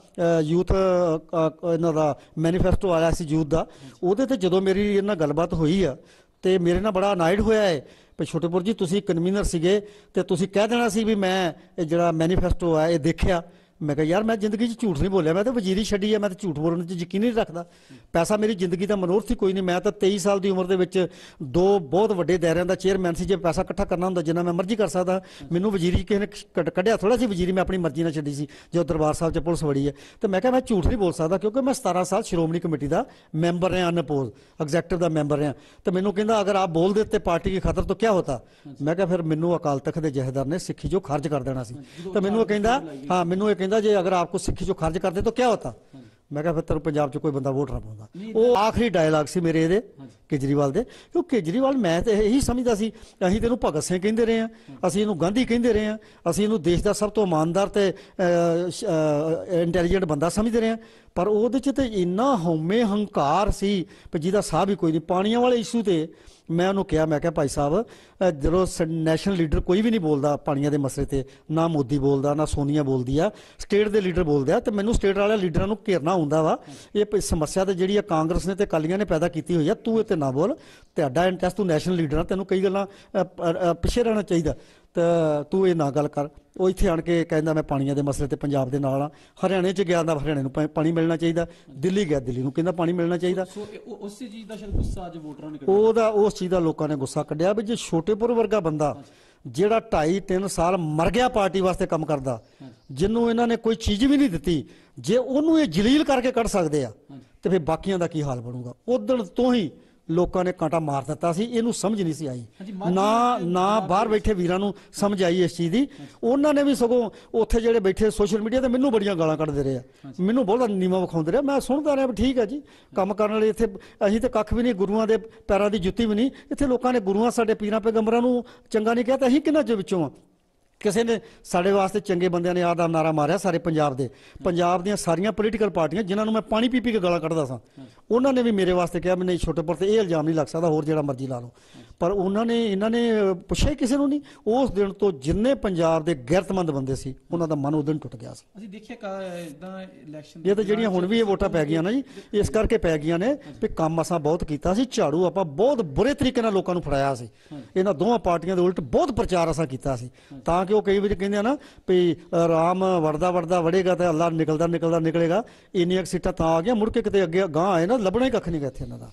ਯੂਥ ਇਹਨਾਂ ਦਾ ਮੈਨੀਫੈਸਟੋ ਆਇਆ ਸੀ ਯੂਥ ਦਾ, ਉਹਦੇ ਤੇ ਜਦੋਂ ਮੇਰੀ ਇਹਨਾਂ ਨਾਲ ਗੱਲਬਾਤ ਹੋਈ ਆ, ਤੇ ਮੇਰੇ ਨਾਲ ਬੜਾ ਅਨਾਇਡ ਹੋਇਆ ਹੈ ਵੀ ਛੋਟੇਪੁਰ ਜੀ ਤੁਸੀਂ ਕਨਵੀਨਰ ਸੀਗੇ, ਤੇ ਤੁਸੀਂ ਕਹਿ ਦੇਣਾ ਸੀ ਵੀ ਮੈਂ ਇਹ ਜਿਹੜਾ ਮੈਨੀਫੈਸਟੋ ਆ, ਇਹ ਦੇਖਿਆ। ਮੈਂ ਕਿਹਾ ਯਾਰ ਮੈਂ ਜ਼ਿੰਦਗੀ 'ਚ ਝੂਠ ਨਹੀਂ ਬੋਲਿਆ ਮੈਂ ਤਾਂ ਵਜ਼ੀਰੀ ਛੱਡੀ ਆ ਮੈਂ ਤਾਂ ਝੂਠ ਬੋਲਣ 'ਚ ਯਕੀਨ ਨਹੀਂ ਰੱਖਦਾ। ਪੈਸਾ ਮੇਰੀ ਜ਼ਿੰਦਗੀ ਦਾ ਮਨੋਰਥ ਹੀ ਕੋਈ ਨਹੀਂ ਮੈਂ ਤਾਂ 23 ਸਾਲ ਦੀ ਉਮਰ ਦੇ ਵਿੱਚ ਦੋ ਬਹੁਤ ਵੱਡੇ ਦਾਇਰਿਆਂ ਦਾ ਚੇਅਰਮੈਨ ਸੀ ਜੇ ਪੈਸਾ ਇਕੱਠਾ ਕਰਨਾ ਹੁੰਦਾ ਜਿੰਨਾ ਮੈਂ ਮਰਜ਼ੀ ਕਰ ਸਕਦਾ। ਮੈਨੂੰ ਵਜ਼ੀਰੀ ਕਿਸੇ ਨੇ ਕੱਢ- ਕੱਢਿਆ ਥੋੜਾ ਸੀ ਵਜ਼ੀਰੀ ਮੈਂ ਆਪਣੀ ਮਰਜ਼ੀ ਨਾਲ ਛੱਡੀ ਸੀ ਜੋ ਦਰਬਾਰ ਸਾਹਿਬ 'ਚ ਪੁਲਿਸ ਵੜੀ ਹੈ। ਤੇ ਮੈਂ ਕਿਹਾ ਮੈਂ ਝੂਠ ਨਹੀਂ ਬੋਲ ਸਕਦਾ ਕਿਉਂਕਿ ਮੈਂ 17 ਸਾਲ ਸ਼੍ਰੋਮਣੀ ਕਮੇਟੀ ਦਾ ਮੈਂਬਰ ਰਿਹਾ ਅਨਪੋਜ਼ ਐਗਜ਼ੈਕਟਿਵ ਦਾ ਮੈਂਬਰ ਰਿਹਾ। ਤੇ ਮੈਨੂੰ ਕਹਿੰਦਾ ਅਗਰ ਆਪ ਬੋਲ ਦੇਤੇ ਪਾਰਟੀ ਕੇ ਖਤਰ ਤਾਂ ਕੀ ਹੋਤਾ? ਮੈਂ ਕਿਹਾ ਫਿਰ ਮੈਨੂੰ ਅਕਾਲ ਤਖਤ ਦੇ ਜਹੇਦਾਰ ਨੇ ਸਿੱਖੀ ਜੋ ਖਰਚ ਕਰ ਦੇਣਾ ਸੀ। ਤੇ ਮੈਨੂੰ ਇਹ ਕਹਿੰਦਾ ਹਾਂ ਮੈਨੂੰ ਇਹ ਕਹਿੰਦਾ ਜੇ ਅਗਰ ਆਪਕੋ ਸਿੱਖੀ ਜੋ ਖਰਚ ਕਰਦੇ ਤਾਂ ਕੀ ਹੋਤਾ? ਮੈਂ ਕਿਹਾ ਫਿਰ ਤੈਨੂੰ ਪੰਜਾਬ 'ਚ ਕੋਈ ਬੰਦਾ ਵੋਟ ਨਾ ਪਾਉਂਦਾ। ਉਹ ਆਖਰੀ ਡਾਇਲੌਗ ਸੀ ਮੇਰੇ ਇਹਦੇ। ਕੇਜਰੀਵਾਲ ਦੇ, ਕਿਉਂ ਕੇਜਰੀਵਾਲ ਮੈਂ ਤੇ ਇਹੀ ਸਮਝਦਾ ਸੀ, ਅਸੀਂ ਤੈਨੂੰ ਭਗਤ ਸਿੰਘ ਕਹਿੰਦੇ ਰਹੇ ਆ ਅਸੀਂ ਇਹਨੂੰ ਗਾਂਧੀ ਕਹਿੰਦੇ ਰਹੇ ਆ ਅਸੀਂ ਇਹਨੂੰ ਦੇਸ਼ ਦਾ ਸਭ ਤੋਂ ਇਮਾਨਦਾਰ ਤੇ ਇੰਟੈਲੀਜੈਂਟ ਬੰਦਾ ਸਮਝਦੇ ਰਹੇ ਆ ਪਰ ਉਹਦੇ 'ਚ ਤੇ ਇੰਨਾ ਹਉਮੈ ਹੰਕਾਰ ਸੀ ਕਿ ਜਿਹਦਾ ਸਾਹ ਵੀ ਕੋਈ ਨਹੀਂ, ਪਾਣੀਆਂ ਵਾਲੇ ਇਸ਼ੂ ਤੇ ਮੈਂ ਉਹਨੂੰ ਕਿਹਾ, ਮੈਂ ਕਿਹਾ ਭਾਈ ਸਾਹਿਬ, ਅਹ, ਜਦੋਂ ਨੈਸ਼ਨਲ ਲੀਡਰ ਕੋਈ ਵੀ ਨਹੀਂ ਬੋਲਦਾ ਪਾਣੀਆਂ ਦੇ ਮਸਲੇ ਤੇ, ਨਾ ਮੋਦੀ ਬੋਲਦਾ, ਨਾ ਸੋਨੀਆ ਬੋਲਦੀ ਆ, ਸਟੇਟ ਦੇ ਲੀਡਰ ਬੋਲਦੇ ਆ, ਤੇ ਮੈਨੂੰ ਸਟੇਟ ਵਾਲੇ ਲੀਡਰਾਂ ਨੂੰ ਘੇਰਨਾ ਹੁੰਦਾ ਵਾ, ਇਹ ਸਮੱਸਿਆ ਤੇ ਜਿਹੜੀ ਆ ਕਾਂਗਰਸ ਨੇ ਤੇ ਕਾਲੀਆਂ ਨੇ ਪੈਦਾ ਕੀਤੀ ਹੋਈ ਆ, ਤੂੰ ਇਹ ਤੇ ਨਾ ਬੋਲ। ਤੁਹਾਡਾ ਇੰਟਰਸਟ ਤੂੰ ਨੈਸ਼ਨਲ ਲੀਡਰ ਆ ਤੈਨੂੰ ਕਈ ਗੱਲਾਂ ਪਿੱਛੇ ਰਹਿਣਾ ਚਾਹੀਦਾ। ਤਾਂ ਤੂੰ ਇਹ ਨਾ ਗੱਲ ਕਰ। ਉਹ ਇੱਥੇ ਆਣ ਕੇ ਕਹਿੰਦਾ ਮੈਂ ਪਾਣੀਆਂ ਦੇ ਮਸਲੇ ਤੇ ਪੰਜਾਬ ਦੇ ਨਾਲ ਆ। ਹਰਿਆਣੇ 'ਚ ਗਿਆ ਤਾਂ ਹਰਿਆਣੇ ਨੂੰ ਪਾਣੀ ਮਿਲਣਾ ਚਾਹੀਦਾ। ਦਿੱਲੀ ਗਿਆ ਦਿੱਲੀ ਨੂੰ ਕਹਿੰਦਾ ਪਾਣੀ ਮਿਲਣਾ ਚਾਹੀਦਾ।
ਉਸੇ ਚੀਜ਼ ਦਾ ਸ਼ਾਇਦ ਗੁੱਸਾ ਅੱਜ ਵੋਟਰਾਂ ਨੇ ਕੱਢਿਆ।
ਉਹਦਾ ਉਸ ਚੀਜ਼ ਦਾ ਲੋਕਾਂ ਨੇ ਗੁੱਸਾ ਕੱਢਿਆ ਵੀ ਜੇ ਛੋਟੇਪੁਰ ਵਰਗਾ ਬੰਦਾ ਜਿਹੜਾ 2.5 3 ਸਾਲ ਮਰ ਗਿਆ ਪਾਰਟੀ ਵਾਸਤੇ ਕੰਮ ਕਰਦਾ ਜਿਹਨੂੰ ਇਹਨਾਂ ਨੇ ਕੋਈ ਚੀਜ਼ ਵੀ ਨਹੀਂ ਦਿੱਤੀ ਜੇ ਉਹਨੂੰ ਇਹ ਜਲੀਲ ਕਰਕੇ ਕੱਢ ਸਕਦੇ ਆ ਤੇ ਫਿਰ ਬਾਕੀਆਂ ਦਾ ਕੀ ਹਾਲ ਬਣੂਗਾ? ਉਦੋਂ ਤੋਂ ਹੀ ਲੋਕਾਂ ਨੇ ਕਾਂਟਾ ਮਾਰ ਦਿੱਤਾ ਸੀ ਇਹਨੂੰ ਸਮਝ ਨਹੀਂ ਸੀ ਆਈ। ਨਾ ਨਾ ਬਾਹਰ ਬੈਠੇ ਵੀਰਾਂ ਨੂੰ ਸਮਝ ਆਈ ਇਸ ਚੀਜ਼ ਦੀ। ਉਹਨਾਂ ਨੇ ਵੀ ਸਗੋਂ ਉੱਥੇ ਜਿਹੜੇ ਬੈਠੇ ਸੋਸ਼ਲ ਮੀਡੀਆ ਤੇ ਮੈਨੂੰ ਬੜੀਆਂ ਗਾਲਾਂ ਕੱਢਦੇ ਰਹੇ ਆ। ਮੈਨੂੰ ਬਹੁਤ ਨੀਵਾਂ ਵਿਖਾਉਂਦੇ ਰਹੇ ਮੈਂ ਸੁਣਦਾ ਰਿਹਾ ਵੀ ਠੀਕ ਹੈ ਜੀ। ਕੰਮ ਕਰਨ ਵਾਲੇ ਇੱਥੇ ਅਸੀਂ ਤੇ ਕੱਖ ਵੀ ਨਹੀਂ ਗੁਰੂਆਂ ਦੇ ਪੈਰਾਂ ਦੀ ਜੁੱਤੀ ਵੀ ਨਹੀਂ। ਇੱਥੇ ਲੋਕਾਂ ਨੇ ਗੁਰੂਆਂ ਸਾਡੇ ਪੀਰਾਂ ਪੈਗੰਬਰਾਂ ਨੂੰ ਚੰਗਾ ਨਹੀਂ ਕਿਹਾ ਤਾਂ ਅਸੀਂ ਕਿਹਨਾਂ ਦੇ ਵਿੱਚੋਂ ਆ? ਕਿਸੇ ਨੇ ਸਾਡੇ ਵਾਸਤੇ ਚੰਗੇ ਬੰਦਿਆਂ ਨੇ ਆਹ ਦਾ ਨਾਰਾ ਮਾਰਿਆ ਸਾਰੇ ਪੰਜਾਬ ਦੇ। ਪੰਜਾਬ ਦੀਆਂ ਸਾਰੀਆਂ ਪੋਲੀਟੀਕਲ ਪਾਰਟੀਆਂ ਜਿਨ੍ਹਾਂ ਨੂੰ ਮੈਂ ਪਾਣੀ ਪੀ ਪੀ ਕੇ ਗਾਲਾਂ ਕੱਢਦਾ ਸਾਂ। ਉਹਨਾਂ ਨੇ ਵੀ ਮੇਰੇ ਵਾਸਤੇ ਕਿਹਾ ਵੀ ਨਹੀਂ ਛੋਟੇ ਪਰ ਤੇ ਇਹ ਇਲਜ਼ਾਮ ਨਹੀਂ ਲੱਗ ਸਕਦਾ, ਹੋਰ ਜਿਹੜਾ ਮਰਜ਼ੀ ਲਾ ਲਓ। ਪਰ ਉਹਨਾਂ ਨੇ ਇਹਨਾਂ ਨੇ ਪੁੱਛਿਆ ਕਿਸੇ ਨੂੰ ਨਹੀਂ। ਉਸ ਦਿਨ ਤੋਂ ਜਿੰਨੇ ਪੰਜਾਬ ਦੇ ਗੈਰਤਮੰਦ ਬੰਦੇ ਸੀ ਉਹਨਾਂ ਦਾ ਮਨ ਉਸ ਦਿਨ ਟੁੱਟ ਗਿਆ ਸੀ।
ਅਸੀਂ ਦੇਖਿਆ ਇਦਾਂ ਇਲੈਕਸ਼ਨ
ਇਹ ਤਾਂ ਜਿਹੜੀਆਂ ਹੁਣ ਵੀ ਇਹ ਵੋਟਾਂ ਪੈ ਗਈਆਂ ਨਾ ਜੀ ਇਸ ਕਰਕੇ ਪੈ ਗਈਆਂ ਨੇ ਵੀ ਕੰਮ ਅਸਾਂ ਬਹੁਤ ਕੀਤਾ ਸੀ ਝਾੜੂ ਆਪਾਂ ਬਹੁਤ ਬੁਰੇ ਤਰੀਕੇ ਨਾਲ ਲੋਕਾਂ ਨੂੰ ਫੜਾਇਆ ਸੀ। ਇਹਨਾਂ ਦੋਵਾਂ ਪਾਰਟੀਆਂ ਦੇ ਉਲਟ ਬਹੁਤ ਪ੍ਰਚਾਰ ਅਸਾਂ ਕੀਤਾ ਸੀ। ਤਾਂ ਕਿ ਉਹ ਕਈ ਵਾਰੀ ਕਹਿੰਦੇ ਆ ਨਾ ਵੀ ਰਾਮ ਵੜਦਾ ਵੜਦਾ ਵੜੇਗਾ ਤੇ ਅੱਲਾ ਨਿਕਲਦਾ ਨਿਕਲਦਾ ਨਿਕਲੇਗਾ ਇੰਨੀਆਂ ਕੁ ਸੀਟਾਂ ਤਾਂ ਆ ਗਿਆ ਮੁੜ ਕੇ ਕਿਤੇ ਅੱਗੇ ਗਾਂ ਆਏ ਨਾ ਲੱਭਣਾ ਹੀ ਕੱਖ ਨਹੀਂ ਗਾ ਇੱਥੇ ਇਹਨਾਂ ਦਾ।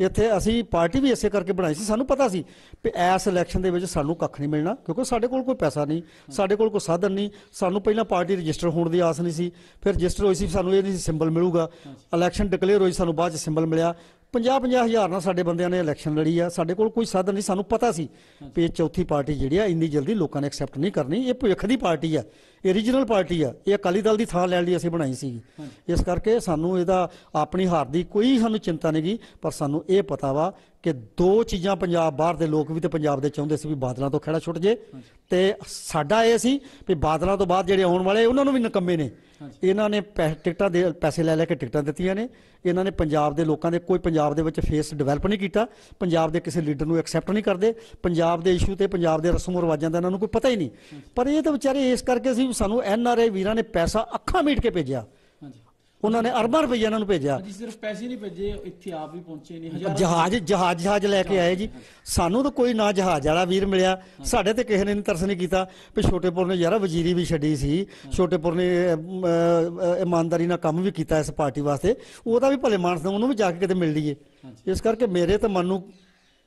ਇੱਥੇ ਅਸੀਂ ਪਾਰਟੀ ਵੀ ਇਸੇ ਕਰਕੇ ਬਣਾਈ ਸੀ ਸਾਨੂੰ ਪਤਾ ਸੀ ਵੀ ਇਸ ਇਲੈਕਸ਼ਨ ਦੇ ਵਿੱਚ ਸਾਨੂੰ ਕੱਖ ਨਹੀਂ ਮਿਲਣਾ ਕਿਉਂਕਿ ਸਾਡੇ ਕੋਲ ਕੋਈ ਪੈਸਾ ਨਹੀਂ ਸਾਡੇ ਕੋਲ ਕੋਈ ਸਾਧਨ ਨਹੀਂ ਸਾਨੂੰ ਪਹਿਲਾਂ ਪਾਰਟੀ ਰਜਿਸਟਰ ਹੋਣ ਦੀ ਆਸ ਨਹੀਂ ਸੀ ਫਿਰ ਰਜਿਸਟਰ ਹੋਈ ਸੀ ਸਾਨੂੰ ਇਹ ਨਹੀਂ ਸਿੰਬਲ ਮਿਲੂਗਾ। ਇਲੈਕਸ਼ਨ ਡਿਕਲੇਅਰ ਹੋਈ ਸਾਨੂੰ ਬਾਅਦ ਚ ਸਿੰਬਲ ਮਿਲਿਆ। 50 50 ਹਜ਼ਾਰ ਨਾਲ ਸਾਡੇ ਬੰਦਿਆਂ ਨੇ ਇਲੈਕਸ਼ਨ ਲੜੀ ਆ। ਸਾਡੇ ਕੋਲ ਕੋਈ ਸਾਧਨ ਨਹੀਂ ਸਾਨੂੰ ਪਤਾ ਸੀ ਵੀ ਇਹ ਚੌਥੀ ਪਾਰਟੀ ਜਿਹੜੀ ਆ ਇੰਨੀ ਜਲਦੀ ਲੋਕਾਂ ਨੇ ਐਕਸੈਪਟ ਨਹੀਂ ਕਰਨੀ। ਇਹ ਭਵਿੱਖ ਦੀ ਪਾਰਟੀ ਆ ਇਹ ਰੀਜਨਲ ਪਾਰਟੀ ਆ। ਇਹ ਅਕਾਲੀ ਦਲ ਦੀ ਥਾਂ ਲੈਣ ਲਈ ਅਸੀਂ ਬਣਾਈ ਸੀ ਇਸ ਕਰਕੇ ਸਾਨੂੰ ਇਹਦਾ ਆਪਣੀ ਹਾਰ ਦੀ ਕੋਈ ਸਾਨੂੰ ਚਿੰਤਾ ਨਹੀਂਗੀ ਪਰ ਸਾਨੂੰ ਇਹ ਪਤਾ ਵਾ ਕਿ ਦੋ ਚੀਜ਼ਾਂ ਪੰਜਾਬ ਬਾਹਰ ਦੇ ਲੋਕ ਵੀ ਤੇ ਪੰਜਾਬ ਦੇ ਚਾਹੁੰਦੇ ਸੀ ਵੀ ਬਾਦਲਾਂ ਤੋਂ ਖੜਾ ਛੁੱਟ ਜੇ। ਤੇ ਸਾਡਾ ਇਹ ਸੀ ਵੀ ਬਾਦਲਾਂ ਤੋਂ ਬਾਅਦ ਜਿਹੜੇ ਆਉਣ ਵਾਲੇ ਉਹਨਾਂ ਨੂੰ ਵੀ ਨਕੰਮੇ ਨੇ। ਇਹਨਾਂ ਨੇ ਟਿਕਟਾਂ ਦੇ ਪੈਸੇ ਲੈ ਲੈ ਕੇ ਟਿਕਟਾਂ ਦਿੱਤੀਆਂ ਨੇ। ਇਹਨਾਂ ਨੇ ਪੰਜਾਬ ਦੇ ਲੋਕਾਂ ਦੇ ਕੋਈ ਪੰਜਾਬ ਦੇ ਵਿੱਚ ਫੇਸ ਡਿਵੈਲਪ ਨਹੀਂ ਕੀਤਾ। ਪੰਜਾਬ ਦੇ ਕਿਸੇ ਲੀਡਰ ਨੂੰ ਐਕਸੈਪਟ ਨਹੀਂ ਕਰਦੇ। ਪੰਜਾਬ ਦੇ ਇਸ਼ੂ ਤੇ ਪੰਜਾਬ ਦੇ ਰਸਮ ਰਿਵਾਜਾਂ ਦਾ ਇਹਨਾਂ ਨੂੰ ਕੋਈ ਪਤਾ ਹੀ ਨਹੀਂ। ਪਰ ਇਹ ਤਾਂ ਵਿਚਾਰੇ ਇਸ ਕਰਕੇ ਸੀ ਸਾਨੂੰ ਐਨ ਆਰ ਆਈ ਵੀਰਾਂ ਨੇ ਪੈਸਾ ਅੱਖਾਂ ਮੀਟ ਕੇ ਭੇਜਿਆ। ਉਹਨਾਂ ਨੇ ਅਰਬਾਂ ਰੁਪਈਆ ਇਹਨਾਂ ਨੂੰ ਭੇਜਿਆ।
ਜੀ ਸਿਰਫ ਪੈਸੇ ਨਹੀਂ ਭੇਜੇ ਇੱਥੇ ਆਪ ਵੀ ਪਹੁੰਚੇ ਨੇ ਹਜ਼ਾਰਾਂ
ਜਹਾਜ਼ ਜਹਾਜ਼ ਜਹਾਜ਼ ਲੈ ਕੇ ਆਏ ਜੀ। ਸਾਨੂੰ ਤਾਂ ਕੋਈ ਨਾ ਜਹਾਜ਼ ਵਾਲਾ ਵੀਰ ਮਿਲਿਆ। ਸਾਡੇ ਤੇ ਕਿਸੇ ਨੇ ਨਹੀਂ ਤਰਸ ਨਹੀਂ ਕੀਤਾ ਵੀ ਛੋਟੇਪੁਰ ਨੇ ਯਾਰਾ ਵਜ਼ੀਰੀ ਵੀ ਛੱਡੀ ਸੀ। ਛੋਟੇਪੁਰ ਨੇ ਇਮਾਨਦਾਰੀ ਨਾਲ ਕੰਮ ਵੀ ਕੀਤਾ ਇਸ ਪਾਰਟੀ ਵਾਸਤੇ। ਉਹਦਾ ਵੀ ਭਲੇ ਮਾਨਸ ਨੂੰ ਉਹਨੂੰ ਵੀ ਜਾ ਕੇ ਕਿਤੇ ਮਿਲ ਲਈਏ। ਇਸ ਕਰਕੇ ਮੇਰੇ ਤਾਂ ਮਨ ਨੂੰ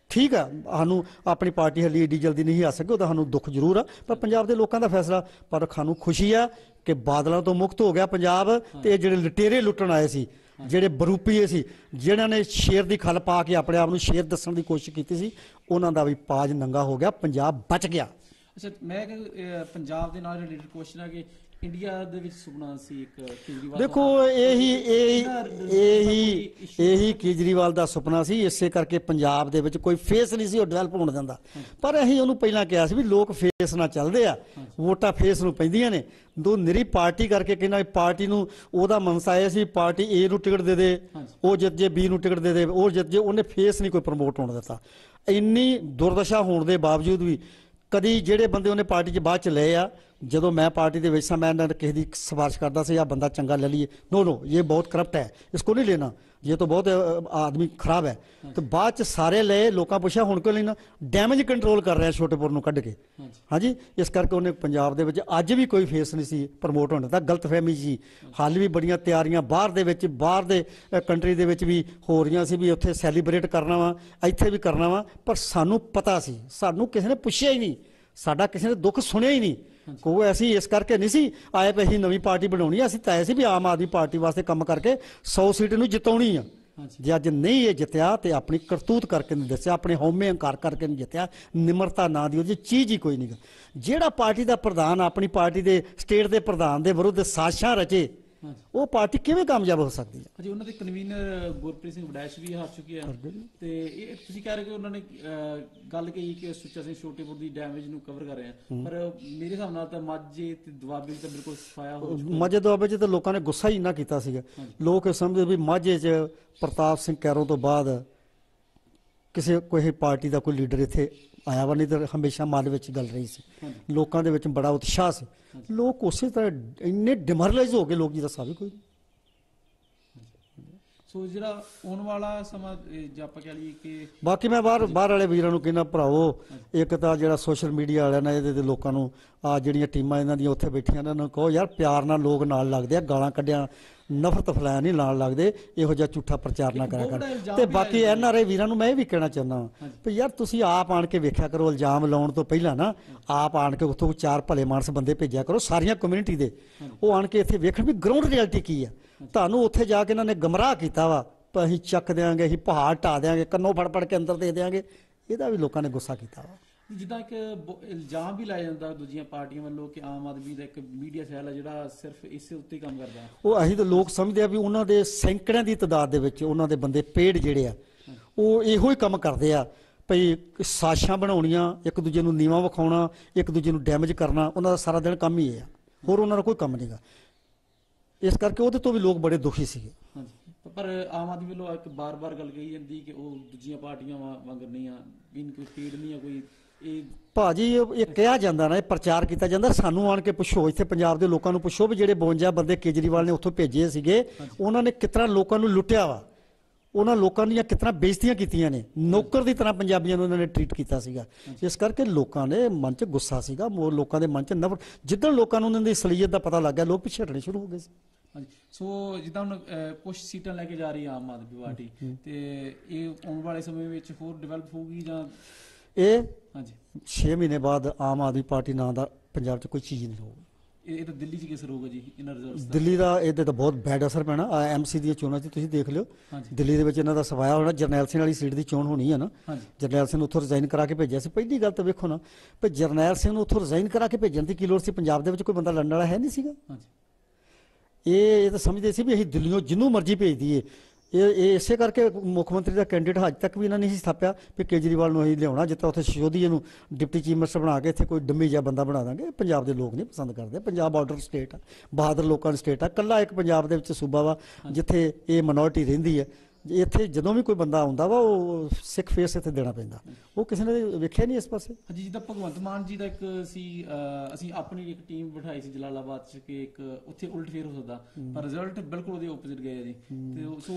ਠੀਕ ਆ, ਸਾਨੂੰ ਆਪਣੀ ਪਾਰਟੀ ਹਲੀ ਏਡੀ ਜਲਦੀ ਨਹੀਂ ਆ ਸਕੇ ਉਹਦਾ ਸਾਨੂੰ ਦੁੱਖ ਜ਼ਰੂਰ ਆ, ਪਰ ਪੰਜਾਬ ਦੇ ਲੋਕਾਂ ਦਾ ਫੈਸਲਾ, ਪਰ ਸਾਨੂੰ ਖੁਸ਼ੀ ਆ ਕਿ ਬਾਦਲਾਂ ਤੋਂ ਮੁਕਤ ਹੋ ਗਿਆ ਪੰਜਾਬ ਤੇ ਇਹ ਜਿਹੜੇ ਲਟੇਰੇ ਲੁੱਟਣ ਆਏ ਸੀ, ਜਿਹੜੇ ਬਰੂਪੀਏ ਸੀ, ਜਿਨ੍ਹਾਂ ਨੇ ਸ਼ੇਰ ਦੀ ਖਲ ਪਾ ਕੇ ਆਪਣੇ ਆਪ ਨੂੰ ਸ਼ੇਰ ਦੱਸਣ ਦੀ ਕੋਸ਼ਿਸ਼ ਕੀਤੀ ਸੀ, ਉਹਨਾਂ ਦਾ ਵੀ ਪਾਜ ਨੰਗਾ ਹੋ ਗਿਆ, ਪੰਜਾਬ ਬਚ ਗਿਆ।
ਅੱਛਾ, ਮੈਂ ਪੰਜਾਬ ਦੇ ਨਾਲ ਰਿਲੇਟਡ ਕੁਐਸਚਨ ਹੈ ਕਿ ਇੰਡੀਆ ਦੇ ਵਿੱਚ ਸੁਪਨਾ ਸੀ ਇੱਕ ਕੇਜਰੀਵਾਲ।
ਦੇਖੋ ਇਹੀ ਇਹੀ ਇਹੀ ਇਹੀ ਕੇਜਰੀਵਾਲ ਦਾ ਸੁਪਨਾ ਸੀ ਇਸੇ ਕਰਕੇ ਪੰਜਾਬ ਦੇ ਵਿੱਚ ਕੋਈ ਫੇਸ ਨਹੀਂ ਸੀ ਉਹ ਡਿਵੈਲਪ ਹੋਣ ਦਿੰਦਾ। ਪਰ ਅਸੀਂ ਉਹਨੂੰ ਪਹਿਲਾਂ ਕਿਹਾ ਸੀ ਵੀ ਲੋਕ ਫੇਸ ਨਾਲ ਚੱਲਦੇ ਆ ਵੋਟਾਂ ਫੇਸ ਨੂੰ ਪੈਂਦੀਆਂ ਨੇ। ਦੋ ਨਿਰੀ ਪਾਰਟੀ ਕਰਕੇ ਕਹਿੰਦਾ ਪਾਰਟੀ ਨੂੰ ਉਹਦਾ ਮਨਸਾ ਆਇਆ ਸੀ ਪਾਰਟੀ ਏ ਨੂੰ ਟਿਕਟ ਦੇ ਦੇ ਉਹ ਜਿੱਤ ਜੇ ਬੀ ਨੂੰ ਟਿਕਟ ਦੇ ਦੇ ਉਹ ਜਿੱਤ ਜੇ ਉਹਨੇ ਫੇਸ ਨਹੀਂ ਕੋਈ ਪ੍ਰਮੋਟ ਹੋਣ ਦਿੱਤਾ। ਇੰਨੀ ਦੁਰਦਸ਼ਾ ਹੋਣ ਦੇ ਬਾਵਜੂਦ ਵੀ ਕਦੀ ਜਿਹੜੇ ਬੰਦੇ ਉਹਨੇ ਪਾਰਟੀ 'ਚ ਬਾਅਦ ਚ ਲਏ ਆ, ਜਦੋਂ ਮੈਂ ਪਾਰਟੀ ਦੇ ਵਿੱਚ ਸਾਂ, ਮੈਂ ਇਹਨਾਂ ਨੇ ਕਿਸੇ ਦੀ ਸਿਫਾਰਿਸ਼ ਕਰਦਾ ਸੀ ਆ ਬੰਦਾ ਚੰਗਾ ਲੈ ਲਈਏ। ਨੋ ਨੋ ਇਹ ਬਹੁਤ ਕਰਪਟ ਹੈ। ਇਸ ਇਸਕੋ ਨਹੀਂ ਲੈਣਾ। ਇਹ ਤਾਂ ਬਹੁਤ ਆਦਮੀ ਖਰਾਬ ਹੈ। ਤੇ ਬਾਅਦ ਚ ਸਾਰੇ ਲਏ ਲੋਕਾਂ ਪੁੱਛਿਆ ਹੁਣ ਕਿਉਂ ਲੈਣਾ? ਡੈਮੇਜ ਕੰਟਰੋਲ ਕਰ ਰਿਹਾ ਛੋਟੇਪੁਰ ਨੂੰ ਕੱਢ ਕੇ। ਹਾਂਜੀ। ਇਸ ਕਰਕੇ ਉਹਨੇ ਪੰਜਾਬ ਦੇ ਵਿੱਚ ਅੱਜ ਵੀ ਕੋਈ ਫੇਸ ਨਹੀਂ ਸੀ ਪ੍ਰਮੋਟ ਹੋਣ ਦਾ ਗਲਤਫਹਿਮੀ ਸੀ। ਹਾਲ ਵੀ ਬੜੀਆਂ ਤਿਆਰੀਆਂ ਬਾਹਰ ਦੇ ਵਿੱਚ ਬਾਹਰ ਦੇ ਕੰਟਰੀ ਦੇ ਵਿੱਚ ਵੀ ਹੋ ਰਹੀਆਂ ਸੀ ਵੀ ਉੱਥੇ ਸੈਲੀਬ੍ਰੇਟ ਕਰਨਾ ਵਾ ਇੱਥੇ ਵੀ ਕਰਨਾ ਵਾ। ਪਰ ਸਾਨੂੰ ਪਤਾ ਸੀ। ਸਾਨੂੰ ਕਿਸੇ ਨੇ ਪੁੱਛਿਆ ਹੀ ਨਹੀਂ। ਸਾਡਾ ਕਿਸੇ ਨੇ ਦੁੱਖ ਸੁਣਿਆ ਹੀ ਨਹੀਂ। ਕੋਈ ਅਸੀਂ ਇਸ ਕਰਕੇ ਨਹੀਂ ਸੀ ਆਏ ਪਏ ਅਸੀਂ ਨਵੀਂ ਪਾਰਟੀ ਬਣਾਉਣੀ ਆ ਅਸੀਂ ਤਾਂ ਸੀ ਵੀ ਆਮ ਆਦਮੀ ਪਾਰਟੀ ਵਾਸਤੇ ਕੰਮ ਕਰਕੇ 100 ਸੀਟ ਨੂੰ ਜਿਤਾਉਣੀ ਆ। ਜੇ ਅੱਜ ਨਹੀਂ ਇਹ ਜਿੱਤਿਆ ਤੇ ਆਪਣੀ ਕਰਤੂਤ ਕਰਕੇ ਨਹੀਂ ਦੱਸਿਆ ਆਪਣੇ ਹਉਮੈ ਹੰਕਾਰ ਕਰਕੇ ਨਹੀਂ ਜਿੱਤਿਆ ਨਿਮਰਤਾ ਨਾ ਦੀ ਉਹਦੀ ਚੀਜ਼ ਹੀ ਕੋਈ ਨਹੀਂ। ਜਿਹੜਾ ਪਾਰਟੀ ਦਾ ਪ੍ਰਧਾਨ ਆਪਣੀ ਪਾਰਟੀ ਦੇ ਸਟੇਟ ਦੇ ਪ੍ਰਧਾਨ ਦੇ ਵਿਰੁੱਧ ਸਾਜ਼ਿਸ਼ਾਂ ਰਚੇ ਉਹ ਪਾਰਟੀ ਕਿਵੇਂ ਕਾਮਯਾਬ ਹੋ ਸਕਦੀ ਹੈ?
ਹਾਂਜੀ ਉਹਨਾਂ ਦੇ ਕਨਵੀਨਰ ਗੁਰਪ੍ਰੀਤ ਸਿੰਘ ਵਡੈਸ਼ ਵੀ ਹਾਰ ਚੁੱਕੇ ਆ। ਤੇ ਇਹ ਤੁਸੀਂ ਕਹਿ ਰਹੇ ਕਿ ਉਹਨਾਂ ਨੇ ਗੱਲ ਕਹੀ ਕਿ ਸੁੱਚਾ ਸਿੰਘ ਛੋਟੇਪੁਰ ਦੀ ਡੈਮੇਜ ਨੂੰ ਕਵਰ ਕਰ ਰਹੇ ਆ। ਪਰ ਮੇਰੇ ਹਿਸਾਬ ਨਾਲ ਤਾਂ ਮਾਝੇ ਤੇ ਦੁਆਬੇ ਤਾਂ ਬਿਲਕੁਲ ਸਫਾਇਆ ਹੋ ਚੁੱਕਾ।
ਮਾਝੇ ਦੁਆਬੇ 'ਚ ਤਾਂ ਲੋਕਾਂ ਨੇ ਗੁੱਸਾ ਹੀ ਇੰਨਾ ਕੀਤਾ ਸੀਗਾ। ਲੋਕ ਸਮਝਦੇ ਵੀ ਮਾਝੇ 'ਚ ਪ੍ਰਤਾਪ ਸਿੰਘ ਕੈਰੋਂ ਤੋਂ ਬਾਅਦ ਕਿਸੇ ਕੋਈ ਪਾਰਟੀ ਦਾ ਕੋਈ ਲੀਡਰ ਇੱਥੇ ਆਇਆ ਵਾ ਨਹੀਂ ਤਾਂ ਹਮੇਸ਼ਾ ਮਨ ਵਿੱਚ ਗੱਲ ਰਹੀ ਸੀ। ਲੋਕਾਂ ਦੇ ਵਿੱਚ ਬੜਾ ਉਤਸ਼ਾਹ ਸੀ। ਲੋਕ ਉਸੇ ਤਰ੍ਹਾਂ ਇੰਨੇ ਡਿਮਰਲਾਈਜ਼ ਹੋ ਗਏ ਲੋਕ ਜੀ ਦੱਸਾ ਵੀ ਕੋਈ ਨਹੀਂ।
ਸੋ ਜਿਹੜਾ ਆਉਣ ਵਾਲਾ ਸਮਾਂ ਜੇ ਆਪਾਂ ਕਹਿ ਲਈਏ ਕਿ
ਬਾਕੀ ਮੈਂ ਬਾਹਰ ਬਾਹਰ ਵਾਲੇ ਵੀਰਾਂ ਨੂੰ ਕਹਿੰਦਾ ਭਰਾਵੋ ਇੱਕ ਤਾਂ ਜਿਹੜਾ ਸੋਸ਼ਲ ਮੀਡੀਆ ਵਾਲਿਆਂ ਨੇ ਇਹਦੇ ਤੇ ਲੋਕਾਂ ਨੂੰ ਆ ਜਿਹੜੀਆਂ ਟੀਮਾਂ ਇਹਨਾਂ ਦੀਆਂ ਉੱਥੇ ਬੈਠੀਆਂ ਇਹਨਾਂ ਨੂੰ ਕਹੋ ਯਾਰ ਪਿਆਰ ਨਾਲ ਲੋਕ ਨਾਲ ਲੱਗਦੇ ਆ ਗਾਲਾਂ ਕੱਢਿਆ ਨਫ਼ਰਤ ਫੈਲਾਇਆ ਨਹੀਂ ਨਾਲ ਲੱਗਦੇ ਇਹੋ ਜਿਹਾ ਝੂਠਾ ਪ੍ਰਚਾਰ ਨਾ ਕਰਿਆ ਕਰ। ਤੇ ਬਾਕੀ ਐਨ ਆਰ ਆਈ ਵੀਰਾਂ ਨੂੰ ਮੈਂ ਇਹ ਵੀ ਕਹਿਣਾ ਚਾਹੁੰਦਾ ਹਾਂ ਵੀ ਯਾਰ ਤੁਸੀਂ ਆਪ ਆਣ ਕੇ ਵੇਖਿਆ ਕਰੋ ਇਲਜ਼ਾਮ ਲਾਉਣ ਤੋਂ ਪਹਿਲਾਂ ਨਾ ਆਪ ਆਣ ਕੇ ਉੱਥੋਂ ਚਾਰ ਭਲੇ ਮਾਨਸ ਬੰਦੇ ਭੇਜਿਆ ਕਰੋ ਸਾਰੀਆਂ ਕਮਿਊਨਿਟੀ ਦੇ। ਉਹ ਆਣ ਕੇ ਇੱਥੇ ਵੇਖਣ ਵੀ ਗਰਾਊਂਡ ਰਿਐਲਿਟੀ ਕੀ ਆ। ਤੁਹਾਨੂੰ ਉੱਥੇ ਜਾ ਕੇ ਇਹਨਾਂ ਨੇ ਗਮਰਾਹ ਕੀਤਾ ਵਾ ਵੀ ਅਸੀਂ ਚੱਕ ਦਿਆਂਗੇ ਅਸੀਂ ਪਹਾੜ ਢਾ ਦਿਆਂਗੇ ਕੰਨੋਂ ਫੜ ਫੜ ਕੇ ਅੰਦਰ ਦੇ ਦਿਆਂਗੇ। ਇਹਦਾ ਵੀ ਲੋਕਾਂ ਨੇ ਗੁੱਸਾ ਕੀਤਾ ਵਾ।
ਜਿੱਦਾਂ ਕਿ ਇਲਜ਼ਾਮ ਵੀ ਲਾਇਆ ਜਾਂਦਾ ਦੂਜੀਆਂ ਪਾਰਟੀਆਂ ਵੱਲੋਂ ਕਿ ਆਮ ਆਦਮੀ ਦਾ ਇੱਕ ਮੀਡੀਆ ਸੈੱਲ ਹੈ ਜਿਹੜਾ ਸਿਰਫ ਇਸੇ ਉੱਤੇ ਕੰਮ ਕਰਦਾ। ਹੈ
ਉਹ ਅਸੀਂ ਤਾਂ ਲੋਕ ਸਮਝਦੇ ਆ ਵੀ ਉਹਨਾਂ ਦੇ ਸੈਂਕੜਿਆਂ ਦੀ ਤਾਦਾਦ ਦੇ ਵਿੱਚ ਉਹਨਾਂ ਦੇ ਬੰਦੇ ਪੇਡ ਜਿਹੜੇ ਆ ਉਹ ਇਹੋ ਹੀ ਕੰਮ ਕਰਦੇ ਆ। ਭਈ ਸਾਜ਼ਿਸ਼ਾਂ ਬਣਾਉਣੀਆਂ ਇੱਕ ਦੂਜੇ ਨੂੰ ਨੀਵਾਂ ਵਿਖਾਉਣਾ ਇੱਕ ਦੂਜੇ ਨੂੰ ਡੈਮੇਜ ਕਰਨਾ ਉਹਨਾਂ ਦਾ ਸਾਰਾ ਦਿਨ ਕੰਮ ਹੀ ਇਹ ਆ। ਹੋਰ ਉਹਨਾਂ ਦਾ ਕੋਈ ਕੰਮ ਨਹੀਂਗਾ ਇਸ ਕਰਕੇ ਉਹਦੇ ਤੋਂ ਵੀ ਲੋਕ ਬੜੇ ਦੁਖੀ ਸੀਗੇ।
ਹਾਂਜੀ। ਪਰ ਆਮ ਆਦਮੀ ਵੱਲੋਂ ਇੱਕ ਬਾਰ-ਬਾਰ ਗੱਲ ਕਹੀ ਜਾਂਦੀ ਕਿ ਉਹ ਦੂਜੀਆਂ ਪਾਰਟੀਆਂ ਵਾ- ਵਾਂਗਰ ਨਹੀਂ ਆ ਇਨ ਕੋਈ ਸਟੇਟ ਨਹੀਂ ਆ ਕੋਈ ਇਹ
ਭਾਜੀ ਇਹ ਇਹ ਕਿਹਾ ਜਾਂਦਾ ਨਾ ਇਹ ਪ੍ਰਚਾਰ ਕੀਤਾ ਜਾਂਦਾ ਸਾਨੂੰ ਆਣ ਕੇ ਪੁੱਛੋ ਇੱਥੇ ਪੰਜਾਬ ਦੇ ਲੋਕਾਂ ਨੂੰ ਪੁੱਛੋ ਵੀ ਜਿਹੜੇ 52 ਬੰਦੇ ਕੇਜਰੀਵਾਲ ਨੇ ਉੱਥੋਂ ਭੇਜੇ ਸੀਗੇ ਉਹਨਾਂ ਨੇ ਕਿਤਨਾ ਲੋਕਾਂ ਨੂੰ ਲੁੱਟਿਆ ਵਾ। ਉਹਨਾਂ ਲੋਕਾਂ ਦੀਆਂ ਕਿਤਨਾ ਬੇਇੱਜ਼ਤੀਆਂ ਕੀਤੀਆਂ ਨੇ। ਨੌਕਰ ਦੀ ਤਰ੍ਹਾਂ ਪੰਜਾਬੀਆਂ ਨੂੰ ਉਹਨਾਂ ਨੇ ਟ੍ਰੀਟ ਕੀਤਾ ਸੀਗਾ। ਇਸ ਕਰਕੇ ਲੋਕਾਂ ਦੇ ਮਨ 'ਚ ਗੁੱਸਾ ਸੀਗਾ ਮੋ ਲੋਕਾਂ ਦੇ ਮਨ 'ਚ ਨਫ਼ਰਤ। ਜਿੱਦਣ ਲੋਕਾਂ ਨੂੰ ਉਹਨਾਂ ਦੀ ਅਸਲੀਅਤ ਦਾ ਪਤਾ ਲੱਗ ਗਿਆ ਲੋਕ ਪਿੱਛੇ ਹਟਣੇ ਸ਼ੁਰੂ ਹੋ ਗਏ ਸੀ।
ਹਾਂਜੀ। ਸੋ ਜਿੱਦਾਂ ਹੁਣ ਕੁਝ ਸੀਟਾਂ ਲੈ ਕੇ ਜਾ ਰਹੀ ਆਮ ਆਦਮੀ ਪਾਰਟੀ ਤੇ ਇਹ ਆਉਣ ਵਾਲੇ ਸਮੇਂ ਵਿੱਚ ਹੋਰ ਡਿਵੈਲਪ ਹੋਊਗੀ ਜਾਂ?
ਇਹ
ਹਾਂਜੀ।
6 ਮਹੀਨੇ ਬਾਅਦ ਆਮ ਆਦਮੀ ਪਾਰਟੀ ਨਾਂ ਦਾ ਪੰਜਾਬ 'ਚ ਕੋਈ ਚੀਜ਼ ਨਹੀਂ ਹੋਊਗੀ।
ਇਹ ਤਾਂ ਦਿੱਲੀ 'ਚ ਕਿਸ ਹੋਊਗਾ ਜੀ ਇਹਨਾਂ ਰਿਜ਼ਲਟਸ ਦਾ?
ਦਿੱਲੀ ਦਾ ਇਹਦੇ ਤਾਂ ਬਹੁਤ ਬੈਡ ਅਸਰ ਪੈਣਾ ਐਮਸੀ ਦੀਆਂ ਚੋਣਾਂ 'ਚ ਤੁਸੀਂ ਦੇਖ ਲਿਓ। ਦਿੱਲੀ ਦੇ ਵਿੱਚ ਇਹਨਾਂ ਦਾ ਸਵਾਇਆ ਹੋਣਾ ਜਰਨੈਲ ਸਿੰਘ ਵਾਲੀ ਸੀਟ ਦੀ ਚੋਣ ਹੋਣੀ ਹੈ ਨਾ। ਜਰਨੈਲ ਸਿੰਘ ਨੂੰ ਉੱਥੋਂ ਰਿਜ਼ਾਈਨ ਕਰਾ ਕੇ ਭੇਜਿਆ ਸੀ। ਪਹਿਲੀ ਗੱਲ ਤਾਂ ਵੇਖੋ ਨਾ ਵੀ ਜਰਨੈਲ ਸਿੰਘ ਨੂੰ ਉੱਥੋਂ ਰਿਜ਼ਾਈਨ ਕਰਾ ਕੇ ਭੇਜਣ ਦੀ ਕੀ ਲੋੜ ਸੀ? ਪੰਜਾਬ ਦੇ ਵਿੱਚ ਕੋਈ ਬੰਦਾ ਲੜਨ ਵਾਲਾ ਹੈ ਨਹੀਂ ਸੀਗਾ।
ਹਾਂਜੀ।
ਇਹ ਇਹ ਤਾਂ ਸਮਝਦੇ ਸੀ ਵੀ ਅਸੀਂ ਦਿੱਲੀੋਂ ਜਿੰਨੂੰ ਮਰਜ਼ੀ ਭੇਜ ਦਈਏ। ਇਹ ਇਹ ਇਸੇ ਕਰਕੇ ਮੁੱਖ ਮੰਤਰੀ ਦਾ ਕੈਂਡੀਡੇਟ ਅੱਜ ਤੱਕ ਵੀ ਇਹਨਾਂ ਨੇ ਹੀ ਸਥਾਪਿਆ ਵੀ ਕੇਜਰੀਵਾਲ ਨੂੰ ਅਸੀਂ ਲਿਆਉਣਾ, ਜਿੱਦਾਂ ਉੱਥੇ ਸ਼ਿਸ਼ੋਦੀਏ ਨੂੰ ਡਿਪਟੀ ਚੀਫ ਮਿਨਿਸਟਰ ਬਣਾ ਕੇ ਇੱਥੇ ਕੋਈ ਡੰਮੀ ਜਿਹਾ ਬੰਦਾ ਬਣਾ ਦਾਂਗੇ। ਪੰਜਾਬ ਦੇ ਲੋਕ ਨਹੀਂ ਪਸੰਦ ਕਰਦੇ। ਪੰਜਾਬ ਬਾਰਡਰ ਸਟੇਟ ਆ, ਬਹਾਦਰ ਲੋਕਾਂ ਦੀ ਸਟੇਟ ਆ। ਕੱਲਾ ਇੱਕ ਪੰਜਾਬ ਦੇ ਵਿੱਚ ਸੂਬਾ ਵਾ, ਜਿੱਥੇ ਇਹ ਮਿਨੋਰਟੀ ਰਹਿੰਦੀ ਹੈ। ਇੱਥੇ ਜਦੋਂ ਵੀ ਕੋਈ ਬੰਦਾ ਆਉਂਦਾ ਵਾ ਉਹ ਸਿੱਖ ਫੇਸ ਇੱਥੇ ਦੇਣਾ ਪੈਂਦਾ। ਉਹ ਕਿਸੇ ਨੇ ਵੇਖਿਆ ਨਹੀਂ ਇਸ ਪਾਸੇ?
ਹਾਂਜੀ ਜਿੱਦਾਂ ਭਗਵੰਤ ਮਾਨ ਜੀ ਦਾ ਇੱਕ ਸੀ ਅਸੀਂ ਆਪਣੀ ਇੱਕ ਟੀਮ ਬਿਠਾਈ ਸੀ ਜਲਾਲਾਬਾਦ 'ਚ ਕਿ ਇੱਕ ਉੱਥੇ ਉਲਟ ਫੇਰ ਹੋ ਸਕਦਾ। ਪਰ ਰਿਜ਼ਲਟ ਬਿਲਕੁਲ ਉਹਦੇ ਆਪੋਜ਼ਿਟ ਗਏ ਆ ਜੀ ਤੇ ਉਹ- ਸੋ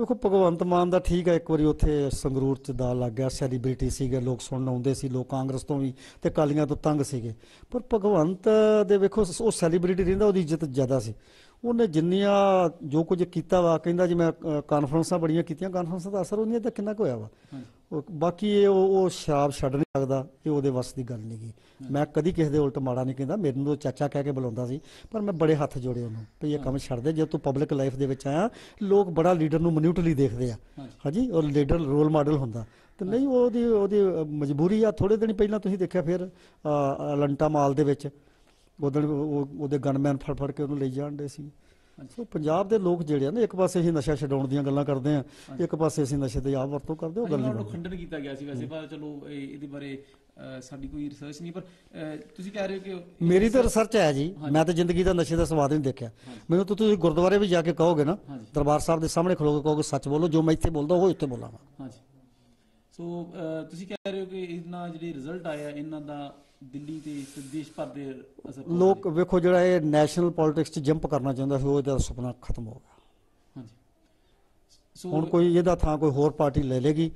ਵੇਖੋ ਭਗਵੰਤ ਮਾਨ ਦਾ ਠੀਕ ਹੈ ਇੱਕ ਵਾਰੀ ਉੱਥੇ ਸੰਗਰੂਰ ਚ ਦਾ ਲੱਗ ਗਿਆ ਸੈਲੀਬ੍ਰਿਟੀ ਸੀਗੇ ਲੋਕ ਸੁਣਨ ਆਉਂਦੇ ਸੀ ਲੋਕ ਕਾਂਗਰਸ ਤੋਂ ਵੀ ਤੇ ਕਾਲੀਆਂ ਤੋਂ ਤੰਗ ਸੀਗੇ। ਪਰ ਭਗਵੰਤ ਦੇ ਵੇਖੋ ਉਹ ਸੈਲੀਬ੍ਰਿਟੀ ਰਹਿੰਦਾ ਉਹਦੀ ਇੱਜ਼ਤ ਜ਼ਿਆਦਾ ਸੀ। ਉਹਨੇ ਜਿੰਨੀਆਂ ਜੋ ਕੁਝ ਕੀਤਾ ਵਾ ਕਹਿੰਦਾ ਜੀ ਮੈਂ ਕਾਨਫਰੰਸਾਂ ਬੜੀਆਂ ਕੀਤੀਆਂ ਕਾਨਫਰੰਸਾਂ ਦਾ ਅਸਰ ਉਹਨੀਆਂ ਤਾਂ ਕਿੰਨਾ ਕੁ ਹੋਇਆ ਵਾ? ਬਾਕੀ ਇਹ ਉਹ ਉਹ ਸ਼ਰਾਬ ਛੱਡ ਨਹੀਂ ਸਕਦਾ ਇਹ ਉਹਦੇ ਵੱਸ ਦੀ ਗੱਲ ਨਹੀਂਗੀ ਮੈਂ ਕਦੀ ਕਿਸੇ ਦੇ ਉਲਟ ਮਾੜਾ ਨਹੀਂ ਕਹਿੰਦਾ ਮੈਨੂੰ ਤਾਂ ਚਾਚਾ ਕਹਿ ਕੇ ਬੁਲਾਉਂਦਾ ਸੀ ਪਰ ਮੈਂ ਬੜੇ ਹੱਥ ਜੋੜੇ ਉਹਨੂੰ ਵੀ ਇਹ ਕੰਮ ਛੱਡ ਦੇ ਜੇ ਤੂੰ ਪਬਲਿਕ ਲਾਈਫ ਦੇ ਵਿੱਚ ਆਇਆ ਲੋਕ ਬੜਾ ਲੀਡਰ ਨੂੰ ਮਨਿਊਟਲੀ ਦੇਖਦੇ ਆ।
ਹਾਂਜੀ।
ਉਹ ਲੀਡਰ ਰੋਲ ਮਾਡਲ ਹੁੰਦਾ। ਤੇ ਨਹੀਂ ਉਹਦੀ ਉਹਦੀ ਮਜਬੂਰੀ ਆ ਥੋੜੇ ਦਿਨ ਪਹਿਲਾਂ ਤੁਸੀਂ ਦੇਖਿਆ ਫਿਰ ਲੰਟਾ ਮਾਲ ਦੇ ਵਿੱਚ ਉਦੋਂ ਉਹਦੇ ਗਨਮੈਨ ਫੜ ਫੜ ਕੇ ਉਹਨੂੰ ਲਈ ਜਾਂਦੇ ਸੀ। ਸੋ ਪੰਜਾਬ ਦੇ ਲੋਕ ਜਿਹੜੇ ਆ ਨਾ ਇੱਕ ਪਾਸੇ ਅਸੀਂ ਨਸ਼ਾ ਛਡਾਉਣ ਦੀਆਂ ਗੱਲਾਂ ਕਰਦੇ ਆ ਇੱਕ ਪਾਸੇ ਅਸੀਂ ਨਸ਼ੇ ਦੀ ਆਪ ਵਰਤੋਂ ਕਰਦੇ ਉਹ ਗੱਲ ਨਹੀਂ
ਖੰਡਨ ਕੀਤਾ ਗਿਆ ਸੀ ਵੈਸੇ ਪਰ ਚਲੋ ਇਹ- ਇਹਦੇ ਬਾਰੇ ਸਾਡੀ ਕੋਈ ਰਿਸਰਚ ਨਹੀਂ ਪਰ ਤੁਸੀਂ ਕਹਿ ਰਹੇ ਹੋ ਕਿ
ਮੇਰੀ ਤਾਂ ਰਿਸਰਚ ਹੈ ਜੀ ਮੈਂ ਤਾਂ ਜ਼ਿੰਦਗੀ ਦਾ ਨਸ਼ੇ ਦਾ ਸਵਾਦ ਨਹੀਂ ਦੇਖਿਆ। ਮੈਨੂੰ ਤਾਂ ਤੁਸੀਂ ਗੁਰਦੁਆਰੇ ਵੀ ਜਾ ਕੇ ਕਹੋਗੇ ਨਾ ਦਰਬਾਰ ਸਾਹਿਬ ਦੇ ਸਾਹਮਣੇ ਖਲੋ ਕੇ ਕਹੋਗੇ ਸੱਚ ਬੋਲੋ ਜੋ ਮੈਂ ਇੱਥੇ ਬੋਲਦਾ ਉਹ ਇੱਥੇ ਬੋਲਾਂਗਾ।
ਹਾਂਜੀ। ਸੋ ਤੁਸੀਂ ਕਹਿ ਰਹੇ ਹੋ ਕਿ ਇਹਨਾਂ ਜਿਹੜੇ ਰਿਜ਼ਲਟ ਆਇਆ ਇਹਨਾਂ ਦਾ ਦਿੱਲੀ ਤੇ ਤੇ ਦੇਸ਼ ਭਰ ਦੇ ਅਸਰ
ਲੋਕ ਵੇਖੋ ਜਿਹੜਾ ਇਹ ਨੈਸ਼ਨਲ ਪੋਲਿਟਿਕਸ 'ਚ ਜੰਪ ਕਰਨਾ ਚਾਹੁੰਦਾ ਸੀ ਉਹਦਾ ਸੁਪਨਾ ਖਤਮ ਹੋ ਗਿਆ।
ਹਾਂਜੀ। ਸੋ
ਹੁਣ ਕੋਈ ਇਹਦਾ ਥਾਂ ਕੋਈ ਹੋਰ ਪਾਰਟੀ ਲੈ ਲੇਗੀ।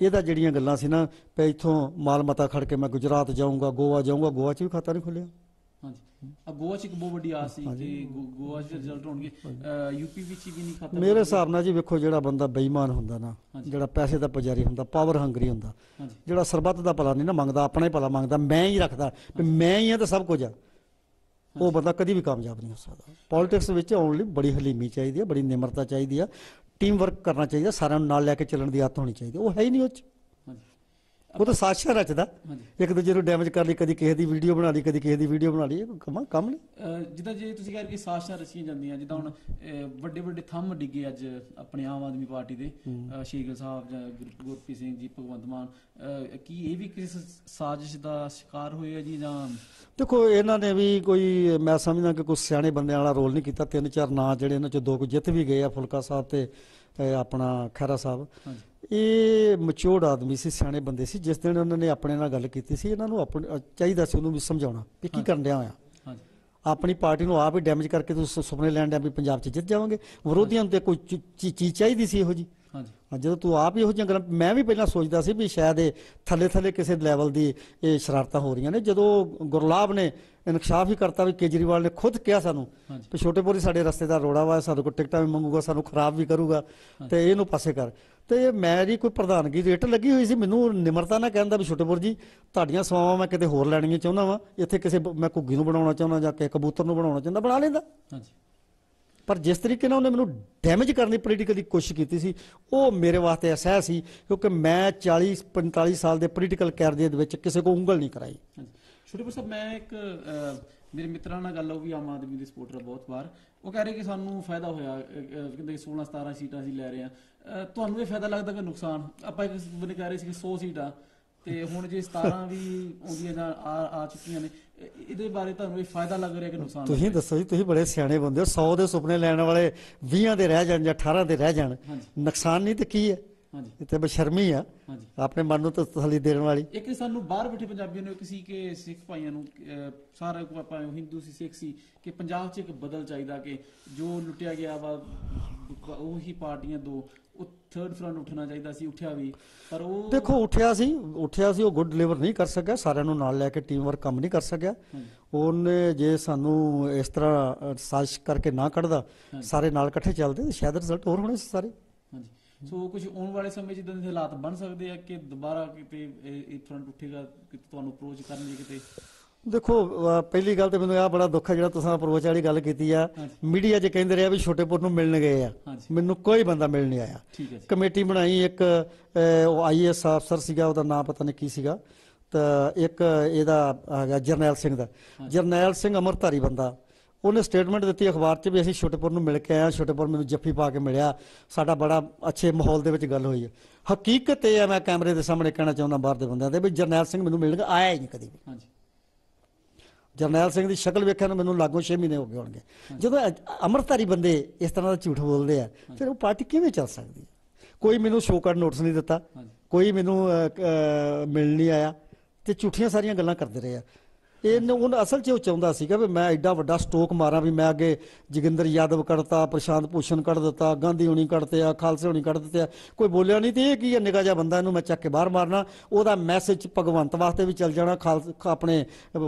ਇਹਦਾ ਜਿਹੜੀਆਂ ਗੱਲਾਂ ਸੀ ਨਾ ਵੀ ਇੱਥੋਂ ਮਾਲ ਮਤਾ ਖੜ ਕੇ ਮੈਂ ਗੁਜਰਾਤ ਜਾਊਂਗਾ ਗੋਆ ਜਾਊਂਗਾ ਗੋਆ 'ਚ ਵੀ ਖਾਤਾ ਨਹੀਂ ਖੁੱਲਿਆ।
ਹਾਂਜੀ। ਆ ਗੋਆ ਚ ਇੱਕ ਬਹੁਤ ਵੱਡੀ ਆਸ ਸੀ ਕਿ ਗੋਆ ਚ ਰਿਜ਼ਲਟ ਹੋਣਗੇ। ਯੂਪੀ ਵਿੱਚ ਵੀ ਨਹੀਂ ਖਾਤਾ
ਮੇਰੇ ਹਿਸਾਬ ਨਾਲ ਜੀ ਵੇਖੋ ਜਿਹੜਾ ਬੰਦਾ ਬੇਈਮਾਨ ਹੁੰਦਾ ਨਾ। ਜਿਹੜਾ ਪੈਸੇ ਦਾ ਪੁਜਾਰੀ ਹੁੰਦਾ ਪਾਵਰ ਹੰਗਰੀ ਹੁੰਦਾ ਜਿਹੜਾ ਸਰਬੱਤ ਦਾ ਭਲਾ ਨਹੀਂ ਨਾ ਮੰਗਦਾ ਆਪਣਾ ਹੀ ਭਲਾ ਮੰਗਦਾ ਮੈਂ ਹੀ ਰੱਖਦਾ ਮੈਂ ਹੀ ਆ ਤਾਂ ਸਭ ਕੁਝ ਆ। ਉਹ ਬੰਦਾ ਕਦੀ ਵੀ ਕਾਮਯਾਬ ਨਹੀਂ ਹੋ ਸਕਦਾ। ਪੋਲਿਟਿਕਸ ਵਿੱਚ ਆਉਣ ਲਈ ਬੜੀ ਹਲੀਮੀ ਚਾਹੀਦੀ ਹੈ ਬੜੀ ਨਿਮਰਤਾ ਚਾਹੀਦੀ ਆ ਟੀਮ ਵਰਕ ਕਰਨਾ ਚਾਹੀਦਾ ਸਾਰਿਆਂ ਨੂੰ ਨਾਲ ਲੈ ਕੇ ਚੱਲਣ ਦੀ ਆਦਤ ਹੋਣੀ ਚਾਹੀਦੀ ਉਹ ਹੈ ਹੀ ਨਹੀਂ ਉਹ 'ਚ। ਉਹ ਤਾਂ ਸਾਜ਼ਿਸ਼ਾਂ ਰਚਦਾ ਇੱਕ ਦੂਜੇ ਨੂੰ ਡੈਮੇਜ ਕਰ ਲਈ ਕਦੀ ਕਿਸੇ ਦੀ ਵੀਡੀਓ ਬਣਾ ਲਈ ਕਦੀ ਕਿਸੇ ਦੀ ਵੀਡੀਓ ਬਣਾ ਲਈ ਕੰਮ ਕੰਮ ਨਹੀਂ।
ਜਿੱਦਾਂ ਜੇ ਤੁਸੀਂ ਕਹਿ ਰਹੇ ਕਿ ਸਾਜ਼ਿਸ਼ਾਂ ਰਚੀਆਂ ਜਾਂਦੀਆਂ ਜਿੱਦਾਂ ਹੁਣ ਵੱਡੇ ਵੱਡੇ ਥੰਮ ਡਿੱਗੇ ਅੱਜ ਆਪਣੇ ਆਮ ਆਦਮੀ ਪਾਰਟੀ ਦੇ। ਸ਼ੇਖਲ ਸਾਹਿਬ ਜਾਂ ਗੁਰ- ਗੁਰਪ੍ਰੀਤ ਸਿੰਘ ਜੀ ਭਗਵੰਤ ਮਾਨ ਕੀ ਇਹ ਵੀ ਕਿਸ ਸਾਜ਼ਿਸ਼ ਦਾ ਸ਼ਿਕਾਰ ਹੋਏ ਆ ਜੀ ਜਾਂ
ਦੇਖੋ ਇਹਨਾਂ ਨੇ ਵੀ ਕੋਈ ਮੈਂ ਸਮਝਦਾ ਕਿ ਕੋਈ ਸਿਆਣੇ ਬੰਦਿਆਂ ਵਾਲਾ ਰੋਲ ਨਹੀਂ ਕੀਤਾ। ਤਿੰਨ ਚਾਰ ਨਾਂ ਜਿਹੜੇ ਇਹਨਾਂ ਚੋਂ ਦੋ ਕੁ ਜਿੱਤ ਵੀ ਗਏ ਆ ਫੁਲਕਾ ਸਾਹਿਬ ਤੇ ਆਪਣਾ ਖੈਰਾ ਸਾਹਿਬ। ਇਹ ਮਚੋੜ ਆਦਮੀ ਸੀ ਸਿਆਣੇ ਬੰਦੇ ਸੀ। ਜਿਸ ਦਿਨ ਉਹਨਾਂ ਨੇ ਆਪਣੇ ਨਾਲ ਗੱਲ ਕੀਤੀ ਸੀ ਇਹਨਾਂ ਨੂੰ ਚਾਹੀਦਾ ਸੀ ਉਹਨੂੰ ਵੀ ਸਮਝਾਉਣਾ ਵੀ ਕੀ ਕਰਨ ਡਿਆ ਹੋਇਆ।
ਹਾਂਜੀ।
ਆਪਣੀ ਪਾਰਟੀ ਨੂੰ ਆਪ ਹੀ ਡੈਮੇਜ ਕਰਕੇ ਤੁਸੀਂ ਸੁਪਨੇ ਲੈਣ ਡਿਆ ਵੀ ਪੰਜਾਬ 'ਚ ਜਿੱਤ ਜਾਵਾਂਗੇ। ਵਿਰੋਧੀਆਂ ਨੂੰ ਤੇ ਕੋਈ ਚੀਜ਼ ਚਾਹੀਦੀ ਸੀ ਇਹੋ ਜੀ ਜਦੋਂ ਤੂੰ ਆਪ ਹੀ ਇਹੋ ਜਿਹੀਆਂ ਗੱਲਾਂ ਮੈਂ ਵੀ ਪਹਿਲਾਂ ਸੋਚਦਾ ਸੀ ਵੀ ਸ਼ਾਇਦ ਇਹ ਥੱਲੇ ਥੱਲੇ ਕਿਸੇ ਲੈਵਲ ਦੀ ਇਹ ਸ਼ਰਾਰਤਾਂ ਹੋ ਰਹੀਆਂ ਨੇ। ਜਦੋਂ ਗੁਰਲਾਬ ਨੇ ਇਨਕਸ਼ਾਫ ਹੀ ਕਰਤਾ ਵੀ ਕੇਜਰੀਵਾਲ ਨੇ ਖੁਦ ਕਿਹਾ ਸਾਨੂੰ
ਹਾਂਜੀ।
ਤੇ ਛੋਟੇਪੁਰੀ ਸਾਡੇ ਰਸਤੇ ਦਾ ਰੋੜਾ ਵਾ ਸਾਡੇ ਕੋਲ ਟਿਕਟਾਂ ਵੀ ਮੰਗੂਗਾ ਸਾਨੂੰ ਖਰਾਬ ਵੀ ਕਰੂਗਾ ਤੇ ਇਹਨੂੰ ਪਾਸੇ ਕਰ। ਤੇ ਮੇਰੀ ਕੋਈ ਪ੍ਰਧਾਨਗੀ ਰੇਟ ਲੱਗੀ ਹੋਈ ਸੀ ਮੈਨੂੰ ਨਿਮਰਤਾ ਨਾਲ ਕਹਿੰਦਾ ਵੀ ਛੋਟੇਪੁਰ ਜੀ ਤੁਹਾਡੀਆਂ ਸਵਾਵਾਂ ਮੈਂ ਕਿਤੇ ਹੋਰ ਲੈਣੀਆਂ ਚਾਹੁੰਦਾ ਵਾਂ ਇੱਥੇ ਕਿਸੇ ਮੈਂ ਘੁੱਗੀ ਨੂੰ ਬਣਾਉਣਾ ਚਾਹੁੰਦਾ ਜਾਂ ਕਿ ਕਬੂਤਰ ਨੂੰ ਬਣਾਉਣਾ ਚਾਹੁੰਦਾ ਬਣਾ ਲੈਂਦਾ।
ਹਾਂਜੀ।
ਪਰ ਜਿਸ ਤਰੀਕੇ ਨਾਲ ਉਹਨੇ ਮੈਨੂੰ ਡੈਮੇਜ ਕਰਨ ਦੀ ਪੋਲੀਟੀਕਲ ਦੀ ਕੋਸ਼ਿਸ਼ ਕੀਤੀ ਸੀ, ਉਹ ਮੇਰੇ ਵਾਸਤੇ ਅਸਹਿ ਸੀ, ਕਿਉਂਕਿ ਮੈਂ 40 45 ਸਾਲ ਦੇ ਪੋਲੀਟੀਕਲ ਕੈਰੀਅਰ ਦੇ ਵਿੱਚ ਕਿਸੇ ਕੋ ਉਂਗਲ ਨਹੀਂ ਕਰਾਈ।
ਹਾਂਜੀ। ਸਾਹਿਬ, ਮੈਂ ਇੱਕ ਮੇਰੇ ਮਿੱਤਰਾਂ ਨਾਲ ਗੱਲ ਉਹ ਵੀ ਆਮ ਆਦਮੀ ਦੇ ਸਪੋਰਟਰ ਬਹੁਤ ਵਾਰ। ਉਹ ਕਹਿ ਰਹੇ ਕਿ ਸਾਨੂੰ ਫਾਇਦਾ ਹੋਇਆ ਕਹਿੰਦੇ ਕਿ 16 17 ਸੀਟਾਂ ਅਸੀਂ ਲੈ ਰਹੇ ਆ ਤੁਹਾਨੂੰ ਇਹ ਫਾਇਦਾ ਲੱਗਦਾ ਕਿ ਨੁਕਸਾਨ? ਆਪਾਂ ਇੱਕ ਬੰਦੇ ਕਹਿ ਰਹੇ ਸੀ ਕਿ 100 ਸੀਟਾਂ, ਤੇ ਹੁਣ ਜੇ 17 ਵੀ ਆਉਂਦੀਆਂ ਜਾਂ ਆ ਆ ਚੁੱਕੀਆਂ ਨੇ ਇਹਦੇ ਬਾਰੇ ਤੁਹਾਨੂੰ ਇਹ ਫਾਇਦਾ ਲੱਗ ਰਿਹਾ ਕਿ ਨੁਕਸਾਨ
ਤੁਸੀਂ? ਦੱਸੋ ਜੀ ਤੁਸੀਂ ਬੜੇ ਸਿਆਣੇ ਬੰਦੇ ਹੋ 100 ਦੇ ਸੁਪਨੇ ਲੈਣ ਵਾਲੇ 20 ਦੇ ਰਹਿ ਜਾਣ ਜਾਂ 18 ਦੇ ਰਹਿ ਜਾਣ। ਨੁਕਸਾਨ ਨਹੀਂ ਤੇ ਕੀ ਹੈ?
ਹਾਂਜੀ।
ਇਹ ਤੇ ਬਸ਼ਰਮੀ ਆ।
ਹਾਂਜੀ।
ਆਪਣੇ ਮਨ ਨੂੰ ਤਾਂ ਤਸੱਲੀ ਦੇਣ ਵਾਲੀ।
ਇੱਕ ਸਾਨੂੰ ਬਾਹਰ ਬੈਠੇ ਪੰਜਾਬੀਆਂ ਨੂੰ ਇੱਕ ਸੀ ਕਿ ਸਿੱਖ ਭਾਈਆਂ ਨੂੰ ਸਾਰੇ ਕੋ ਆਪਾਂ ਹਿੰਦੂ ਸੀ ਸਿੱਖ ਸੀ ਕਿ ਪੰਜਾਬ 'ਚ ਇੱਕ ਬਦਲ ਚਾਹੀਦਾ ਕਿ ਜੋ ਲੁੱਟਿਆ ਗਿਆ ਵਾ ਉਹੀ ਪਾਰਟੀਆਂ ਦੋ ਉਹ ਥਰਡ ਫਰੰਟ ਉੱਠਣਾ ਚਾਹੀਦਾ ਸੀ ਉੱਠਿਆ ਵੀ। ਪਰ ਉਹ
ਦੇਖੋ ਉੱਠਿਆ ਸੀ ਉੱਠਿਆ ਸੀ ਉਹ ਗੁੱਡ ਡਿਲੀਵਰ ਨਹੀਂ ਕਰ ਸਕਿਆ। ਸਾਰਿਆਂ ਨੂੰ ਨਾਲ ਲੈ ਕੇ ਟੀਮ ਵਰਕ ਕੰਮ ਨਹੀਂ ਕਰ ਸਕਿਆ। ਉਹਨੇ ਜੇ ਸਾਨੂੰ ਇਸ ਤਰ੍ਹਾਂ ਸਾਜ਼ਿਸ਼ ਕਰਕੇ ਨਾ ਕੱਢਦਾ। ਸਾਰੇ ਨਾਲ ਇਕੱਠੇ ਚੱਲਦੇ ਤਾਂ ਸ਼ਾਇਦ ਰਿਜ਼ਲਟ ਹੋਰ ਹੋਣੇ ਸੀ ਸਾਰੇ।
ਹਾਂਜੀ। ਸੋ ਕੁਝ ਆਉਣ ਵਾਲੇ ਸਮੇਂ 'ਚ ਇਦਾਂ ਦੇ ਹਾਲਾਤ ਬਣ ਸਕਦੇ ਆ ਕਿ ਦੁਬਾਰਾ ਕਿਤੇ ਇਹ ਫਰੰਟ ਉੱਠੇਗਾ ਕਿ ਤੁਹਾਨੂੰ ਅਪਰੋਚ ਕਰਨਗੇ ਕਿਤੇ?
ਦੇਖੋ ਪਹਿਲੀ ਗੱਲ ਤੇ ਮੈਨੂੰ ਇਹ ਬੜਾ ਦੁੱਖ ਹੈ ਜਿਹੜਾ ਤੁਸੀਂ ਅਪਰੋਚ ਵਾਲੀ ਗੱਲ ਕੀਤੀ ਆ। ਮੀਡੀਆ 'ਚ ਕਹਿੰਦੇ ਰਿਹਾ ਵੀ ਛੋਟੇਪੁਰ ਨੂੰ ਮਿਲਣ ਗਏ ਆ। ਮੈਨੂੰ ਕੋਈ ਬੰਦਾ ਮਿਲਣ ਨਹੀਂ ਆਇਆ। ਕਮੇਟੀ ਬਣਾਈ ਇੱਕ ਉਹ ਆਈਐਸ ਅਫਸਰ ਸੀਗਾ ਉਹਦਾ ਨਾਮ ਪਤਾ ਨਹੀਂ ਕੀ ਸੀਗਾ। ਤਾਂ ਇੱਕ ਇਹਦਾ ਹੈਗਾ ਜਰਨੈਲ ਸਿੰਘ ਦਾ। ਜਰਨੈਲ ਸਿੰਘ ਅਮਰਧਾਰੀ ਬੰਦਾ। ਉਹਨੇ ਸਟੇਟਮੈਂਟ ਦਿੱਤੀ ਅਖਬਾਰ 'ਚ ਵੀ ਅਸੀਂ ਛੋਟੇਪੁਰ ਨੂੰ ਮਿਲ ਕੇ ਆਏ ਹਾਂ ਛੋਟੇਪੁਰ ਮੈਨੂੰ ਜੱਫੀ ਪਾ ਕੇ ਮਿਲਿਆ। ਸਾਡਾ ਬੜਾ ਅੱਛੇ ਮਾਹੌਲ ਦੇ ਵਿੱਚ ਗੱਲ ਹੋਈ ਹੈ। ਹਕੀਕਤ ਇਹ ਹੈ ਮੈਂ ਕੈਮਰੇ ਦੇ ਸਾਹਮਣੇ ਕਹਿਣਾ ਚਾਹੁੰਦਾ ਬਾਹਰ ਦੇ ਬੰਦਿਆਂ ਦੇ ਵੀ ਜਰਨੈਲ ਸਿੰਘ ਮੈਨੂੰ ਮਿਲਣ ਆਇਆ ਹੀ ਨਹੀਂ ਕਦੀ ਵੀ।
ਹਾਂਜੀ।
ਜਰਨੈਲ ਸਿੰਘ ਦੀ ਸ਼ਕਲ ਵੇਖਿਆ ਨੂੰ ਮੈਨੂੰ ਲਾਗੋਂ 6 ਮਹੀਨੇ ਹੋ ਗਏ ਹੋਣਗੇ। ਜਦੋਂ ਅ- ਅੰਮ੍ਰਿਤਧਾਰੀ ਬੰਦੇ ਇਸ ਤਰ੍ਹਾਂ ਦਾ ਝੂਠ ਬੋਲਦੇ ਆ ਫਿਰ ਉਹ ਪਾਰਟੀ ਕਿਵੇਂ ਚੱਲ ਸਕਦੀ ਹੈ? ਕੋਈ ਮੈਨੂੰ ਸ਼ੋਅ ਕਾਰਡ ਨੋਟਿਸ ਨਹੀਂ ਦਿੱਤਾ ਕੋਈ ਮੈਨੂੰ ਮਿਲਣ ਨਹੀਂ ਆਇਆ ਤੇ ਝੂਠੀਆਂ ਸਾਰੀਆਂ ਗੱਲਾਂ ਕਰਦੇ ਰਹੇ ਆ। ਇਹਨੇ ਉਹ ਅਸਲ 'ਚ ਉਹ ਚਾਹੁੰਦਾ ਸੀਗਾ ਵੀ ਮੈਂ ਐਡਾ ਵੱਡਾ ਸਟੋਕ ਮਾਰਾਂ ਵੀ ਮੈਂ ਅੱਗੇ ਜੋਗਿੰਦਰ ਯਾਦਵ ਕੱਢਤਾ ਪ੍ਰਸ਼ਾਂਤ ਭੂਸ਼ਣ ਕੱਢ ਦਿੱਤਾ ਗਾਂਧੀ ਹੁਣੀ ਕੱਢਤੇ ਆ ਖਾਲਸੇ ਹੁਣੀ ਕੱਢ ਦਿੱਤੇ ਆ। ਕੋਈ ਬੋਲਿਆ ਨਹੀਂ ਤੇ ਇਹ ਕੀ ਹੈ ਨਿਕਾ ਜਿਹਾ ਬੰਦਾ ਇਹਨੂੰ ਮੈਂ ਚੱਕ ਕੇ ਬਾਹਰ ਮਾਰਨਾ ਉਹਦਾ ਮੈਸੇਜ ਭਗਵੰਤ ਵਾਸਤੇ ਵੀ ਚੱਲ ਜਾਣਾ ਖਾਲਸ ਆਪਣੇ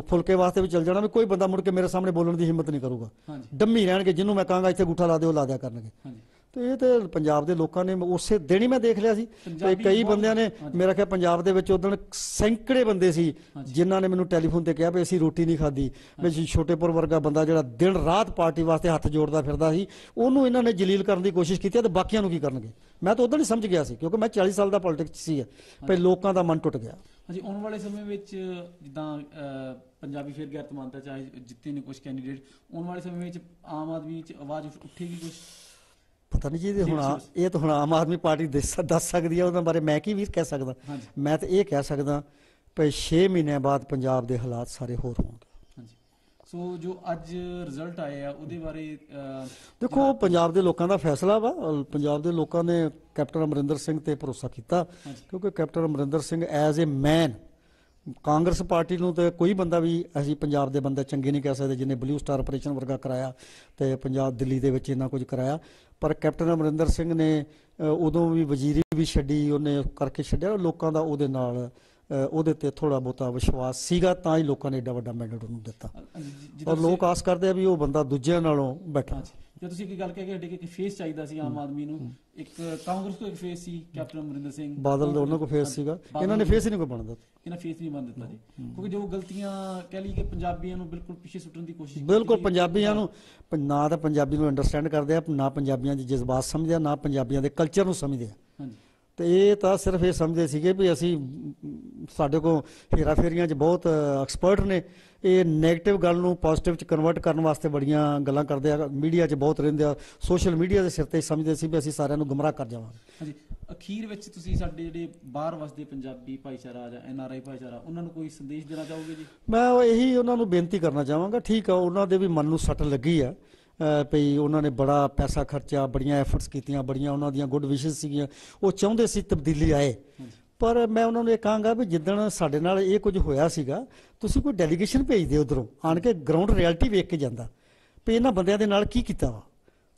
ਫੁਲਕੇ ਵਾਸਤੇ ਵੀ ਚੱਲ ਜਾਣਾ ਵੀ ਕੋਈ ਬੰਦਾ ਮੁੜ ਕੇ ਮੇਰੇ ਸਾਹਮਣੇ ਬੋਲਣ ਦੀ ਹਿੰਮਤ ਨਹੀਂ ਕਰੂਗਾ। ਡੰਮੀ ਰਹਿਣਗੇ ਜਿਹਨੂੰ ਮੈਂ ਕਹਾਂਗਾ ਇੱਥੇ ਗੁੱਠਾ ਲਾ ਦਿਓ ਲਾ ਦਿਆ ਕਰਨਗੇ।
ਹਾਂਜੀ।
ਤੇ ਇਹ ਤੇ ਪੰਜਾਬ ਦੇ ਲੋਕਾਂ ਨੇ ਉਸੇ ਦਿਨ ਹੀ ਮੈਂ ਦੇਖ ਲਿਆ ਸੀ
ਪੰਜਾਬੀ
ਕਈ ਬੰਦਿਆਂ ਨੇ। ਮੇਰਾ ਖਿਆਲ ਪੰਜਾਬ ਦੇ ਵਿੱਚ ਉਦੋਂ ਸੈਂਕੜੇ ਬੰਦੇ ਸੀ। ਜਿਨ੍ਹਾਂ ਨੇ ਮੈਨੂੰ ਟੈਲੀਫੋਨ ਤੇ ਕਿਹਾ ਵੀ ਅਸੀਂ ਰੋਟੀ ਨਹੀਂ ਖਾਧੀ। ਵੀ ਅਸੀਂ ਛੋਟੇਪੁਰ ਵਰਗਾ ਬੰਦਾ ਜਿਹੜਾ ਦਿਨ ਰਾਤ ਪਾਰਟੀ ਵਾਸਤੇ ਹੱਥ ਜੋੜਦਾ ਫਿਰਦਾ ਸੀ ਉਹਨੂੰ ਇਹਨਾਂ ਨੇ ਜਲੀਲ ਕਰਨ ਦੀ ਕੋਸ਼ਿਸ਼ ਕੀਤੀ ਤੇ ਬਾਕੀਆਂ ਨੂੰ ਕੀ ਕਰਨਗੇ? ਮੈਂ ਤਾਂ ਉਦੋਂ ਹੀ ਸਮਝ ਗਿਆ ਸੀ ਕਿਉਂਕਿ ਮੈਂ 40 ਸਾਲ ਦਾ ਪੋਲਿਟਿਕਸ ਸੀ ਪਰ ਲੋਕਾਂ ਦਾ ਮਨ ਟੁੱਟ ਗਿਆ।
ਹਾਂਜੀ ਆਉਣ ਵਾਲੇ ਸਮੇਂ ਵਿੱਚ ਜਿੱਦਾਂ ਪੰਜਾਬੀ ਫਿਰ ਗੈਰ ਮਾਨਤਾ ਚਾਹੇ ਜਿੱਤੇ ਨੇ ਕੁਝ ਕੈਂਡੀਡੇਟ ਆਉਣ ਵਾਲੇ ਸਮੇਂ ਵਿੱਚ ਆਮ ਆਦਮੀ ਚ ਆਵਾਜ਼ ਉੱਠ- ਉੱਠੇਗੀ ਕੁਝ
ਪਤਾ ਨਹੀਂ ਜੀ ਇਹ ਹੁਣ ਇਹ ਤਾਂ ਹੁਣ ਆਮ ਆਦਮੀ ਪਾਰਟੀ ਦੱਸ ਦੱਸ ਸਕਦੀ ਹੈ ਉਹਨਾਂ ਬਾਰੇ ਮੈਂ ਕੀ ਵੀਰ ਕਹਿ ਸਕਦਾ। ਮੈਂ ਤਾਂ ਇਹ ਕਹਿ ਸਕਦਾ ਕਿ 6 ਮਹੀਨਿਆਂ ਬਾਅਦ ਪੰਜਾਬ ਦੇ ਹਾਲਾਤ ਸਾਰੇ ਹੋਰ ਹੋਣਗੇ।
ਸੋ ਜੋ ਅੱਜ ਰਿਜ਼ਲਟ ਆਏ ਆ ਉਹਦੇ ਬਾਰੇ
ਦੇਖੋ ਪੰਜਾਬ ਦੇ ਲੋਕਾਂ ਦਾ ਫੈਸਲਾ ਵਾ ਪੰਜਾਬ ਦੇ ਲੋਕਾਂ ਨੇ ਕੈਪਟਨ ਅਮਰਿੰਦਰ ਸਿੰਘ ਤੇ ਭਰੋਸਾ ਕੀਤਾ ਕਿਉਂਕਿ captain Amarinder Singh as a man Congress party ਨੂੰ ਤੇ ਕੋਈ ਬੰਦਾ ਵੀ ਅਸੀਂ ਪੰਜਾਬ ਦੇ ਬੰਦੇ ਚੰਗੇ ਨਹੀਂ ਕਹਿ ਸਕਦੇ ਜਿਹਨੇ ਬਲੂ ਸਟਾਰ ਆਪਰੇਸ਼ਨ ਵਰਗਾ ਕਰਾਇਆ ਤੇ ਪੰਜਾਬ ਦਿੱਲੀ ਦੇ ਵਿੱਚ ਇੰਨਾ ਕੁਝ ਕਰਾਇਆ। ਪਰ ਕੈਪਟਨ ਅਮਰਿੰਦਰ ਸਿੰਘ ਨੇ ਉਦੋਂ ਵੀ ਵਜ਼ੀਰੀ ਵੀ ਛੱਡੀ, ਉਹਨੇ ਕਰਕੇ ਛੱਡਿਆ, ਲੋਕਾਂ ਦਾ ਉਹਦੇ ਨਾਲ ਉਹਦੇ ਤੇ ਥੋੜਾ ਬਹੁਤਾ ਵਿਸ਼ਵਾਸ ਸੀਗਾ ਤਾਂ ਹੀ ਲੋਕਾਂ ਨੇ ਏਡਾ ਵੱਡਾ ਮੈਂਡੇਟ ਉਹਨੂੰ ਦਿੱਤਾ। ਔਰ ਲੋਕ ਆਸ ਕਰਦੇ ਆ ਵੀ ਉਹ ਬੰਦਾ ਦੂਜਿਆਂ ਨਾਲੋਂ ਬੈਠਾ।
ਜੇ ਤੁਸੀਂ ਇੱਕ ਗੱਲ ਕਹਿ ਕੇ ਕਿ ਫੇਸ ਚਾਹੀਦਾ ਸੀ ਆਮ ਆਦਮੀ ਨੂੰ ਇੱਕ ਕਾਂਗਰਸ ਤੋਂ ਇੱਕ ਫੇਸ ਸੀ ਕੈਪਟਨ ਅਮਰਿੰਦਰ ਸਿੰਘ।
ਬਾਦਲ ਦਾ ਉਹਨਾਂ ਕੋਲ ਫੇਸ ਸੀਗਾ। ਇਹਨਾਂ ਨੇ ਫੇਸ ਹੀ ਨਹੀਂ ਕੋਈ ਬਣਦਾ
ਇਹਨਾਂ ਫੇਸ ਨਹੀਂ ਬਣ ਦਿੱਤਾ ਜੀ। ਕਿਉਂਕਿ ਜੋ ਗਲਤੀਆਂ ਕਹਿ ਲਈ ਕਿ ਪੰਜਾਬੀਆਂ ਨੂੰ ਬਿਲਕੁਲ ਪਿੱਛੇ ਸੁੱਟਣ ਦੀ ਕੋਸ਼ਿਸ਼
ਬਿਲਕੁਲ। ਪੰਜਾਬੀਆਂ ਨੂੰ ਨਾ ਤਾਂ ਪੰਜਾਬੀ ਨੂੰ ਅੰਡਰਸਟੈਂਡ ਕਰਦੇ ਆ ਨਾ ਪੰਜਾਬੀਆਂ ਦੇ ਜਜ਼ਬਾਤ ਸਮਝਦੇ ਆ ਨਾ ਪੰਜਾਬੀਆਂ ਦੇ ਕਲਚਰ ਨੂੰ ਸਮਝਦੇ ਆ।
ਹਾਂਜੀ।
ਤੇ ਇਹ ਤਾਂ ਸਿਰਫ ਇਹ ਸਮਝਦੇ ਸੀਗੇ ਵੀ ਅਸੀਂ ਸਾਡੇ ਕੋਲ ਹੇਰਾ ਫੇਰੀਆਂ 'ਚ ਬਹੁਤ ਐਕਸਪਰਟ ਨੇ। ਇਹ 네ਗੇਟਿਵ ਗੱਲ ਨੂੰ ਪੋਜ਼ਿਟਿਵ 'ਚ ਕਨਵਰਟ ਕਰਨ ਵਾਸਤੇ ਬੜੀਆਂ ਗੱਲਾਂ ਕਰਦੇ ਆ ਮੀਡੀਆ 'ਚ ਬਹੁਤ ਰਹਿੰਦੇ ਆ। ਸੋਸ਼ਲ ਮੀਡੀਆ ਦੇ ਸਿਰ ਤੇ ਸਮਝਦੇ ਸੀ ਵੀ ਅਸੀਂ ਸਾਰਿਆਂ ਨੂੰ ਗੁੰਮਰਾਹ ਕਰ ਜਾਵਾਂਗੇ।
ਹਾਂਜੀ ਅਖੀਰ ਵਿੱਚ ਤੁਸੀਂ ਸਾਡੇ ਜਿਹੜੇ ਬਾਹਰ ਵਸਦੇ ਪੰਜਾਬੀ ਭਾਈਚਾਰਾ ਜਾਂ ਐਨ ਆਰ ਆਈ ਭਾਈਚਾਰਾ ਉਹਨਾਂ ਨੂੰ ਕੋਈ ਸੰਦੇਸ਼ ਦੇਣਾ ਚਾਹੋਗੇ ਜੀ?
ਮੈਂ ਇਹੀ ਉਹਨਾਂ ਨੂੰ ਬੇਨਤੀ ਕਰਨਾ ਚਾਹਾਂਗਾ ਠੀਕ ਆ ਉਹਨਾਂ ਦੇ ਵੀ ਮਨ ਨੂੰ ਸੱਟ ਲੱਗੀ ਆ। ਭਈ ਉਹਨਾਂ ਨੇ ਬੜਾ ਪੈਸਾ ਖਰਚਿਆ ਬੜੀਆਂ ਐਫਰਟਸ ਕੀਤੀਆਂ ਬੜੀਆਂ ਉਹਨਾਂ ਦੀਆਂ ਗੁੱਡ ਵਿਸ਼ੇਸ ਸੀਗੀਆਂ। ਉਹ ਚਾਹੁੰਦੇ ਸੀ ਤਬਦੀਲੀ ਆਏ। ਪਰ ਮੈਂ ਉਹਨਾਂ ਨੂੰ ਇਹ ਕਹਾਂਗਾ ਵੀ ਜਿੱਦਣ ਸਾਡੇ ਨਾਲ ਇਹ ਕੁਝ ਹੋਇਆ ਸੀਗਾ ਤੁਸੀਂ ਕੋਈ ਡੈਲੀਗੇਸ਼ਨ ਭੇਜ ਦਿਓ ਉਧਰੋਂ। ਆਣ ਕੇ ਗਰਾਊਂਡ ਰਿਐਲਿਟੀ ਵੇਖ ਕੇ ਜਾਂਦਾ। ਵੀ ਇਹਨਾਂ ਬੰਦਿਆਂ ਦੇ ਨਾਲ ਕੀ ਕੀਤਾ ਵਾ?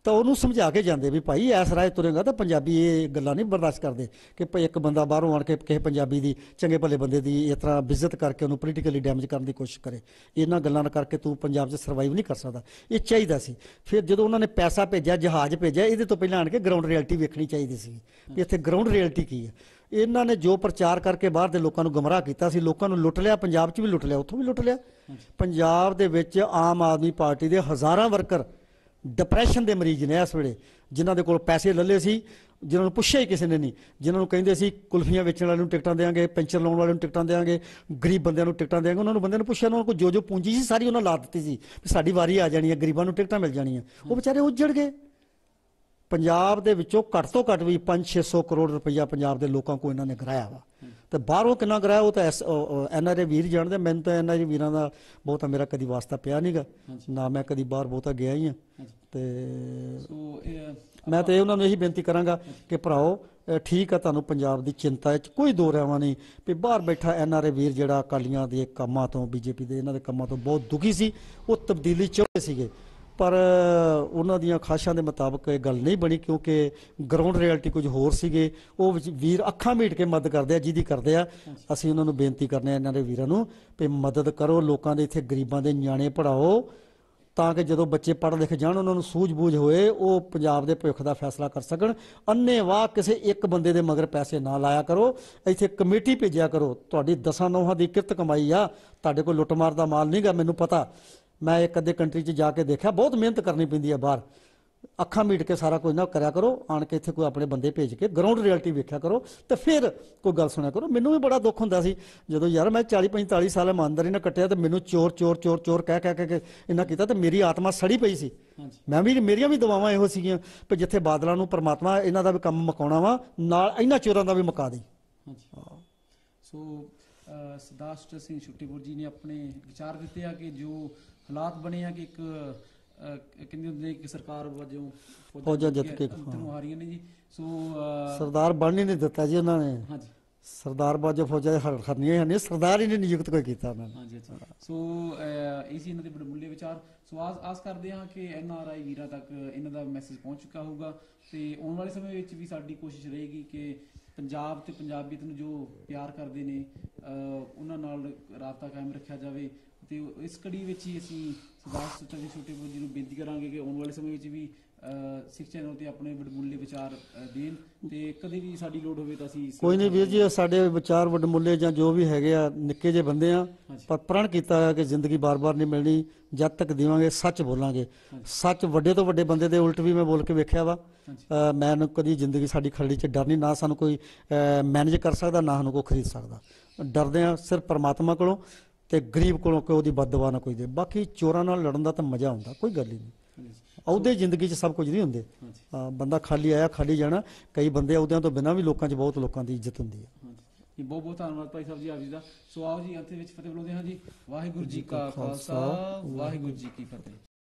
ਤਾਂ ਉਹਨੂੰ ਸਮਝਾ ਕੇ ਜਾਂਦੇ ਵੀ ਭਾਈ ਐਸ ਰਾਏ ਤੁਰੇਗਾ ਤਾਂ ਪੰਜਾਬੀ ਇਹ ਗੱਲਾਂ ਨਹੀਂ ਬਰਦਾਸ਼ਤ ਕਰਦੇ ਕਿ ਭਈ ਇੱਕ ਬੰਦਾ ਬਾਹਰੋਂ ਆਣ ਕੇ ਕਿਸੇ ਪੰਜਾਬੀ ਦੀ ਚੰਗੇ ਭਲੇ ਬੰਦੇ ਦੀ ਇਸ ਤਰ੍ਹਾਂ ਬਿਜ਼ਤ ਕਰਕੇ ਉਹਨੂੰ ਪੋਲੀਟੀਕਲੀ ਡੈਮੇਜ ਕਰਨ ਦੀ ਕੋਸ਼ਿਸ਼ ਕਰੇ। ਇਹਨਾਂ ਗੱਲਾਂ ਨਾਲ ਕਰਕੇ ਤੂੰ ਪੰਜਾਬ 'ਚ ਸਰਵਾਈਵ ਨਹੀਂ ਕਰ ਸਕਦਾ। ਇਹ ਚਾਹੀਦਾ ਸੀ। ਫਿਰ ਜਦੋਂ ਉਹਨਾਂ ਨੇ ਪੈਸਾ ਭੇਜਿਆ ਜਹਾਜ਼ ਭੇਜਿਆ ਇਹਦੇ ਤੋਂ ਪਹਿਲਾਂ ਆਣ ਕੇ ਗਰਾਊਂਡ ਰਿਐਲਿਟੀ ਵੇਖਣੀ ਚਾਹੀਦੀ ਸੀ ਵੀ ਇੱਥੇ ਗਰਾਊਂਡ ਰਿਐਲਿਟੀ ਕੀ ਹੈ। ਇਹਨਾਂ ਨੇ ਜੋ ਪ੍ਰਚਾਰ ਕਰਕੇ ਬਾਹਰ ਦੇ ਲੋਕਾਂ ਨੂੰ ਗਮਰਾਹ ਕੀਤਾ ਸੀ ਲੋਕਾਂ ਨੂੰ ਲੁੱਟ ਲਿਆ ਪੰਜਾਬ 'ਚ ਵੀ ਲੁੱਟ ਲਿਆ ਉੱਥੋਂ ਵੀ ਲੁੱਟ ਲਿਆ। ਪੰਜਾਬ ਦੇ ਵਿੱਚ ਆਮ ਆਦਮੀ ਪਾਰਟੀ ਦੇ ਹਜ਼ਾਰਾਂ ਵਰਕਰ ਡਿਪਰੈਸ਼ਨ ਦੇ ਮਰੀਜ਼ ਨੇ ਇਸ ਵੇਲੇ, ਜਿਨ੍ਹਾਂ ਦੇ ਕੋਲ ਪੈਸੇ ਲੱਲੇ ਸੀ, ਜਿਨ੍ਹਾਂ ਨੂੰ ਪੁੱਛਿਆ ਹੀ ਕਿਸੇ ਨੇ ਨਹੀਂ। ਜਿਨ੍ਹਾਂ ਨੂੰ ਕਹਿੰਦੇ ਸੀ, ਕੁਲਫੀਆਂ ਵੇਚਣ ਵਾਲਿਆਂ ਨੂੰ ਟਿਕਟਾਂ ਦੇਵਾਂਗੇ ਪੈਂਚਰ ਲਾਉਣ ਵਾਲਿਆਂ ਨੂੰ ਟਿਕਟਾਂ ਦੇਵਾਂਗੇ, ਗਰੀਬ ਬੰਦਿਆਂ ਨੂੰ ਟਿਕਟਾਂ ਦੇਵਾਂਗੇ, ਉਹਨਾਂ ਨੂੰ ਬੰਦਿਆਂ ਨੂੰ ਪੁੱਛਿਆ ਉਹਨਾਂ ਕੋਲ ਜੋ ਜੋ ਪੂੰਜੀ ਸੀ, ਸਾਰੀ ਉਹਨਾਂ ਲਾ ਦਿੱਤੀ ਸੀ ਵੀ ਸਾਡੀ ਵਾਰੀ ਆ ਜਾਣੀ ਹੈ, ਗਰੀਬਾਂ ਨੂੰ ਟਿਕਟਾਂ ਮਿਲ ਜਾਣੀਆਂ। ਉਹ ਵਿਚਾਰੇ ਉੱਜੜ ਗਏ। ਪੰਜਾਬ ਦੇ ਵਿੱਚੋਂ ਘੱਟ ਤੋਂ ਘੱਟ ਵੀ 5-600 ਕਰੋੜ ਰੁਪਈਆ ਪੰਜਾਬ ਦੇ ਲੋਕਾਂ ਕੋਲ ਇਹਨਾਂ ਨੇ ਗਰਾਇਆ ਵਾ। ਤੇ ਬਾਹਰੋਂ ਕਿੰਨਾ ਕਰਾਇਆ ਉਹ ਤਾਂ ਐਨ ਆਰ ਏ ਵੀਰ ਜਾਣਦੇ ਮੈਨੂੰ ਤਾਂ ਐਨ ਆਰ ਏ ਵੀਰਾਂ ਦਾ ਬਹੁਤਾ ਮੇਰਾ ਕਦੀ ਵਾਸਤਾ ਪਿਆ ਨਹੀਂਗਾ ਨਾ ਮੈਂ ਕਦੀ ਬਾਹਰ ਬਹੁਤਾ ਗਿਆ ਹੀ ਆ ਤੇ ਮੈਂ ਤਾਂ ਇਹ ਉਹਨਾਂ ਨੂੰ ਇਹੀ ਬੇਨਤੀ ਕਰਾਂਗਾ ਕਿ ਭਰਾਓ ਠੀਕ ਆ ਤੁਹਾਨੂੰ ਪੰਜਾਬ ਦੀ ਚਿੰਤਾ ਹੈ ਕੋਈ ਦੋ ਰਹਿਵਾ ਨਹੀਂ ਵੀ ਬਾਹਰ ਬੈਠਾ ਐਨ ਆਰ ਏ ਵੀਰ ਜਿਹੜਾ ਅਕਾਲੀਆਂ ਦੇ ਕੰਮਾਂ ਤੋਂ ਬੀਜੇਪੀ ਦੇ ਇਹਨਾਂ ਦੇ ਕੰਮਾਂ ਤੋਂ ਬਹੁਤ ਦੁਖੀ ਸੀ ਉਹ ਤਬਦੀਲੀ ਚਾਹੁੰਦੇ ਸੀਗੇ। ਪਰ ਉਹਨਾਂ ਦੀਆਂ ਖਾਸ਼ਾਂ ਦੇ ਮੁਤਾਬਕ ਇਹ ਗੱਲ ਨਹੀਂ ਬਣੀ ਕਿਉਂਕਿ ਗਰਾਊਂਡ ਰਿਐਲਿਟੀ ਕੁਝ ਹੋਰ ਸੀਗੇ। ਉਹ ਵੀਰ ਅੱਖਾਂ ਮੀਟ ਕੇ ਮਦਦ ਕਰਦੇ ਆ, ਜਿਹਦੀ ਕਰਦੇ ਆ। ਅਸੀਂ ਉਹਨਾਂ ਨੂੰ ਬੇਨਤੀ ਕਰਨੇ ਆ, ਇਹਨਾਂ ਦੇ ਵੀਰਾਂ ਨੂੰ ਵੀ ਮਦਦ ਕਰੋ, ਲੋਕਾਂ ਦੇ ਇੱਥੇ ਗਰੀਬਾਂ ਦੇ ਨਿਆਣੇ ਪੜਾਓ ਤਾਂ ਕਿ ਜਦੋਂ ਬੱਚੇ ਪੜ੍ਹ ਲਿਖ ਜਾਣ, ਉਹਨਾਂ ਨੂੰ ਸੂਝ-ਬੂਝ ਹੋਏ, ਉਹ ਪੰਜਾਬ ਦੇ ਭਵਿੱਖ ਦਾ ਫੈਸਲਾ ਕਰ ਸਕਣ। ਅੰਨੇਵਾਹ ਕਿਸੇ ਇੱਕ ਬੰਦੇ ਦੇ ਮਗਰ ਪੈਸੇ ਨਾ ਲਾਇਆ ਕਰੋ, ਇੱਥੇ ਕਮੇਟੀ ਭੇਜਿਆ ਕਰੋ। ਤੁਹਾਡੀ ਦਸਾਂ ਨੌਹਾਂ ਦੀ ਕਿਰਤ ਕਮਾਈ ਆ, ਤੁਹਾਡੇ ਕੋਲ ਲੁੱਟਮਾਰ ਦਾ ਮਾਲ ਨਹੀਂਗਾ, ਮੈਨੂੰ ਪਤਾ। ਮੈਂ ਇੱਕ ਅੱਧੇ ਕੰਟਰੀ 'ਚ ਜਾ ਕੇ ਦੇਖਿਆ ਬਹੁਤ ਮਿਹਨਤ ਕਰਨੀ ਪੈਂਦੀ ਆ ਬਾਹਰ। ਅੱਖਾਂ ਮੀਟ ਕੇ ਸਾਰਾ ਕੁਝ ਨਾ ਕਰਿਆ ਕਰੋ ਆਣ ਕੇ ਇੱਥੇ ਕੋਈ ਆਪਣੇ ਬੰਦੇ ਭੇਜ ਕੇ ਗਰਾਊਂਡ ਰਿਐਲਿਟੀ ਵੇਖਿਆ ਕਰੋ ਤੇ ਫਿਰ ਕੋਈ ਗੱਲ ਸੁਣਿਆ ਕਰੋ। ਮੈਨੂੰ ਵੀ ਬੜਾ ਦੁੱਖ ਹੁੰਦਾ ਸੀ ਜਦੋਂ ਯਾਰ ਮੈਂ 40 45 ਸਾਲ ਇਮਾਨਦਾਰੀ ਨਾਲ ਕੱਟਿਆ ਤੇ ਮੈਨੂੰ ਚੋਰ ਚੋਰ ਚੋਰ ਚੋਰ ਕਹਿ ਕਹਿ ਕੇ ਇਹਨਾਂ ਕੀਤਾ ਤੇ ਮੇਰੀ ਆਤਮਾ ਸੜੀ ਪਈ ਸੀ। ਮੈਂ ਵੀ ਮੇਰੀਆਂ ਵੀ ਦਵਾਵਾਂ ਇਹੋ ਸੀਗੀਆਂ ਕਿ ਜਿੱਥੇ ਬਾਦਲਾਂ ਨੂੰ ਪਰਮਾਤਮਾ ਇਹਨਾਂ ਦਾ ਵੀ ਕੰਮ ਮਕਾਉਣਾ ਵਾ ਨਾਲ ਇਹਨਾਂ ਚੋਰਾਂ ਦਾ ਵੀ ਮਕਾ ਦੇ
ਸੋ ਸਟਰ ਸਿੰਘ ਛੁੱਟੀਪੁਰ ਜੀ ਨੇ ਆਪਣੇ ਵਿਚਾਰ ਦਿੱਤੇ ਆ ਕਿ ਜੋ ਹਾਲਾਤ ਬਣੇ ਆ ਕਿ ਇੱਕ ਕਹਿੰਦੇ ਹੁੰਦੇ ਨੇ ਕਿ ਸਰਕਾਰ ਵਜੋਂ
ਫੌਜਾਂ ਜਿੱਤ ਕੇ,
ਅੰਦਰ ਨੂੰ ਆ ਰਹੀਆਂ ਨੇ ਜੀ। ਸੋ
ਸਰਦਾਰ ਬਣ ਹੀ ਨਹੀਂ ਦਿੱਤਾ ਜੀ ਉਹਨਾਂ ਨੇ।
ਹਾਂਜੀ।
ਸਰਦਾਰ ਬਾਜੋ ਫੌਜਾਂ ਹਰ ਹਰਨੀਆਂ। ਹਨ ਸਰਦਾਰ ਹੀ ਨਹੀਂ ਨਿਯੁਕਤ ਕੋਈ ਕੀਤਾ ਉਹਨਾਂ ਨੇ।
ਹਾਂਜੀ ਅੱਛਾ। ਸੋ ਇਹ ਸੀ ਇਹਨਾਂ ਦੇ ਬੜਮੁੱਲੇ ਵਿਚਾਰ। ਸੋ ਆਸ ਆਸ ਕਰਦੇ ਹਾਂ ਕਿ ਐਨ ਆਰ ਆਈ ਵੀਰਾਂ ਤੱਕ ਇਹਨਾਂ ਦਾ ਮੈਸੇਜ ਪਹੁੰਚ ਚੁੱਕਾ ਹੋਊਗਾ। ਤੇ ਆਉਣ ਵਾਲੇ ਸਮੇਂ ਵਿੱਚ ਵੀ ਸਾਡੀ ਕੋਸ਼ਿਸ਼ ਰਹੇਗੀ ਕਿ ਪੰਜਾਬ ਤੇ ਪੰਜਾਬੀਅਤ ਨੂੰ ਜੋ ਪਿਆਰ ਕਰਦੇ ਨੇ ਉਹਨਾਂ ਨਾਲ ਰਾਬਤਾ ਕਾਇਮ ਰੱਖਿਆ ਜਾਵੇ। ਤੇ ਇਸ ਕੜੀ ਵਿੱਚ ਹੀ ਅਸੀਂ ਸਰਦਾਰ ਸੁੱਚਾ ਜੀ ਛੋਟੇ ਜੀ ਨੂੰ ਬੇਨਤੀ ਕਰਾਂਗੇ ਕਿ ਆਉਣ ਵਾਲੇ ਸਮੇਂ ਵਿੱਚ ਵੀ ਸਿੱਖ ਚੈਨਲ ਤੇ ਆਪਣੇ ਵਡਮੁੱਲੇ ਵਿਚਾਰ ਦੇਣ ਤੇ ਕਦੇ ਵੀ ਸਾਡੀ ਲੋੜ ਹੋਵੇ ਤਾਂ ਅਸੀਂ
ਕੋਈ ਨਹੀਂ ਵੀਰ ਜੀ ਸਾਡੇ ਵਿਚਾਰ ਵਡਮੁੱਲੇ ਜਾਂ ਜੋ ਵੀ ਹੈਗੇ ਆ ਨਿੱਕੇ ਜਿਹੇ ਬੰਦੇ ਆ। ਪਰ ਪ੍ਰਣ ਕੀਤਾ ਹੈ ਕਿ ਜ਼ਿੰਦਗੀ ਬਾਰ-ਬਾਰ ਨਹੀਂ ਮਿਲਣੀ ਜਦ ਤੱਕ ਦੇਵਾਂਗੇ ਸੱਚ ਬੋਲਾਂਗੇ। ਸੱਚ ਵੱਡੇ ਤੋਂ ਵੱਡੇ ਬੰਦੇ ਦੇ ਉਲਟ ਵੀ ਮੈਂ ਬੋਲ ਕੇ ਵੇਖਿਆ ਵਾ। ਮੈਨੂੰ ਕਦੀ ਜ਼ਿੰਦਗੀ ਸਾਡੀ ਖੜੀ 'ਚ ਡਰ ਨਹੀਂ ਨਾ ਸਾਨੂੰ ਕੋਈ ਮੈਨੇਜ ਕਰ ਸਕਦਾ ਨਾ ਸਾਨੂੰ ਕੋਈ ਖਰੀਦ ਸਕਦਾ। ਡਰਦੇ ਆ ਸਿਰਫ ਪਰਮਾਤਮਾ ਕੋਲੋਂ। ਤੇ ਗਰੀਬ ਕੋਲੋਂ ਕਿ ਉਹਦੀ ਬਦਦੁਆ ਨਾ ਕੋਈ ਦੇ। ਬਾਕੀ ਚੋਰਾਂ ਨਾਲ ਲੜਨ ਦਾ ਤਾਂ ਮਜ਼ਾ ਆਉਂਦਾ ਕੋਈ ਗੱਲ ਹੀ ਨਹੀਂ। ਅਹੁਦੇ ਜ਼ਿੰਦਗੀ 'ਚ ਸਭ ਕੁਝ ਨਹੀਂ ਹੁੰਦੇ। ਬੰਦਾ ਖਾਲੀ ਆਇਆ ਖਾਲੀ ਜਾਣਾ ਕਈ ਬੰਦੇ ਅਹੁਦਿਆਂ ਤੋਂ ਬਿਨਾਂ ਵੀ ਲੋਕਾਂ 'ਚ ਬਹੁਤ ਲੋਕਾਂ ਦੀ ਇੱਜ਼ਤ ਹੁੰਦੀ ਹੈ
ਜੀ ਬਹੁਤ ਬਹੁਤ ਧੰਨਵਾਦ ਭਾਈ ਸਾਹਿਬ ਜੀ ਆਪ ਜੀ ਦਾ। ਸੋ ਆਓ ਜੀ ਅੰਤ ਵਿੱਚ ਫਤਿਹ ਬੁਲਾਉਂਦੇ ਹਾਂ ਜੀ। ਵਾਹਿਗੁਰੂ ਜੀ ਕਾ ਖਾਲਸਾ ਵਾਹਿਗੁਰੂ ਜੀ ਕੀ ਫਤਿਹ।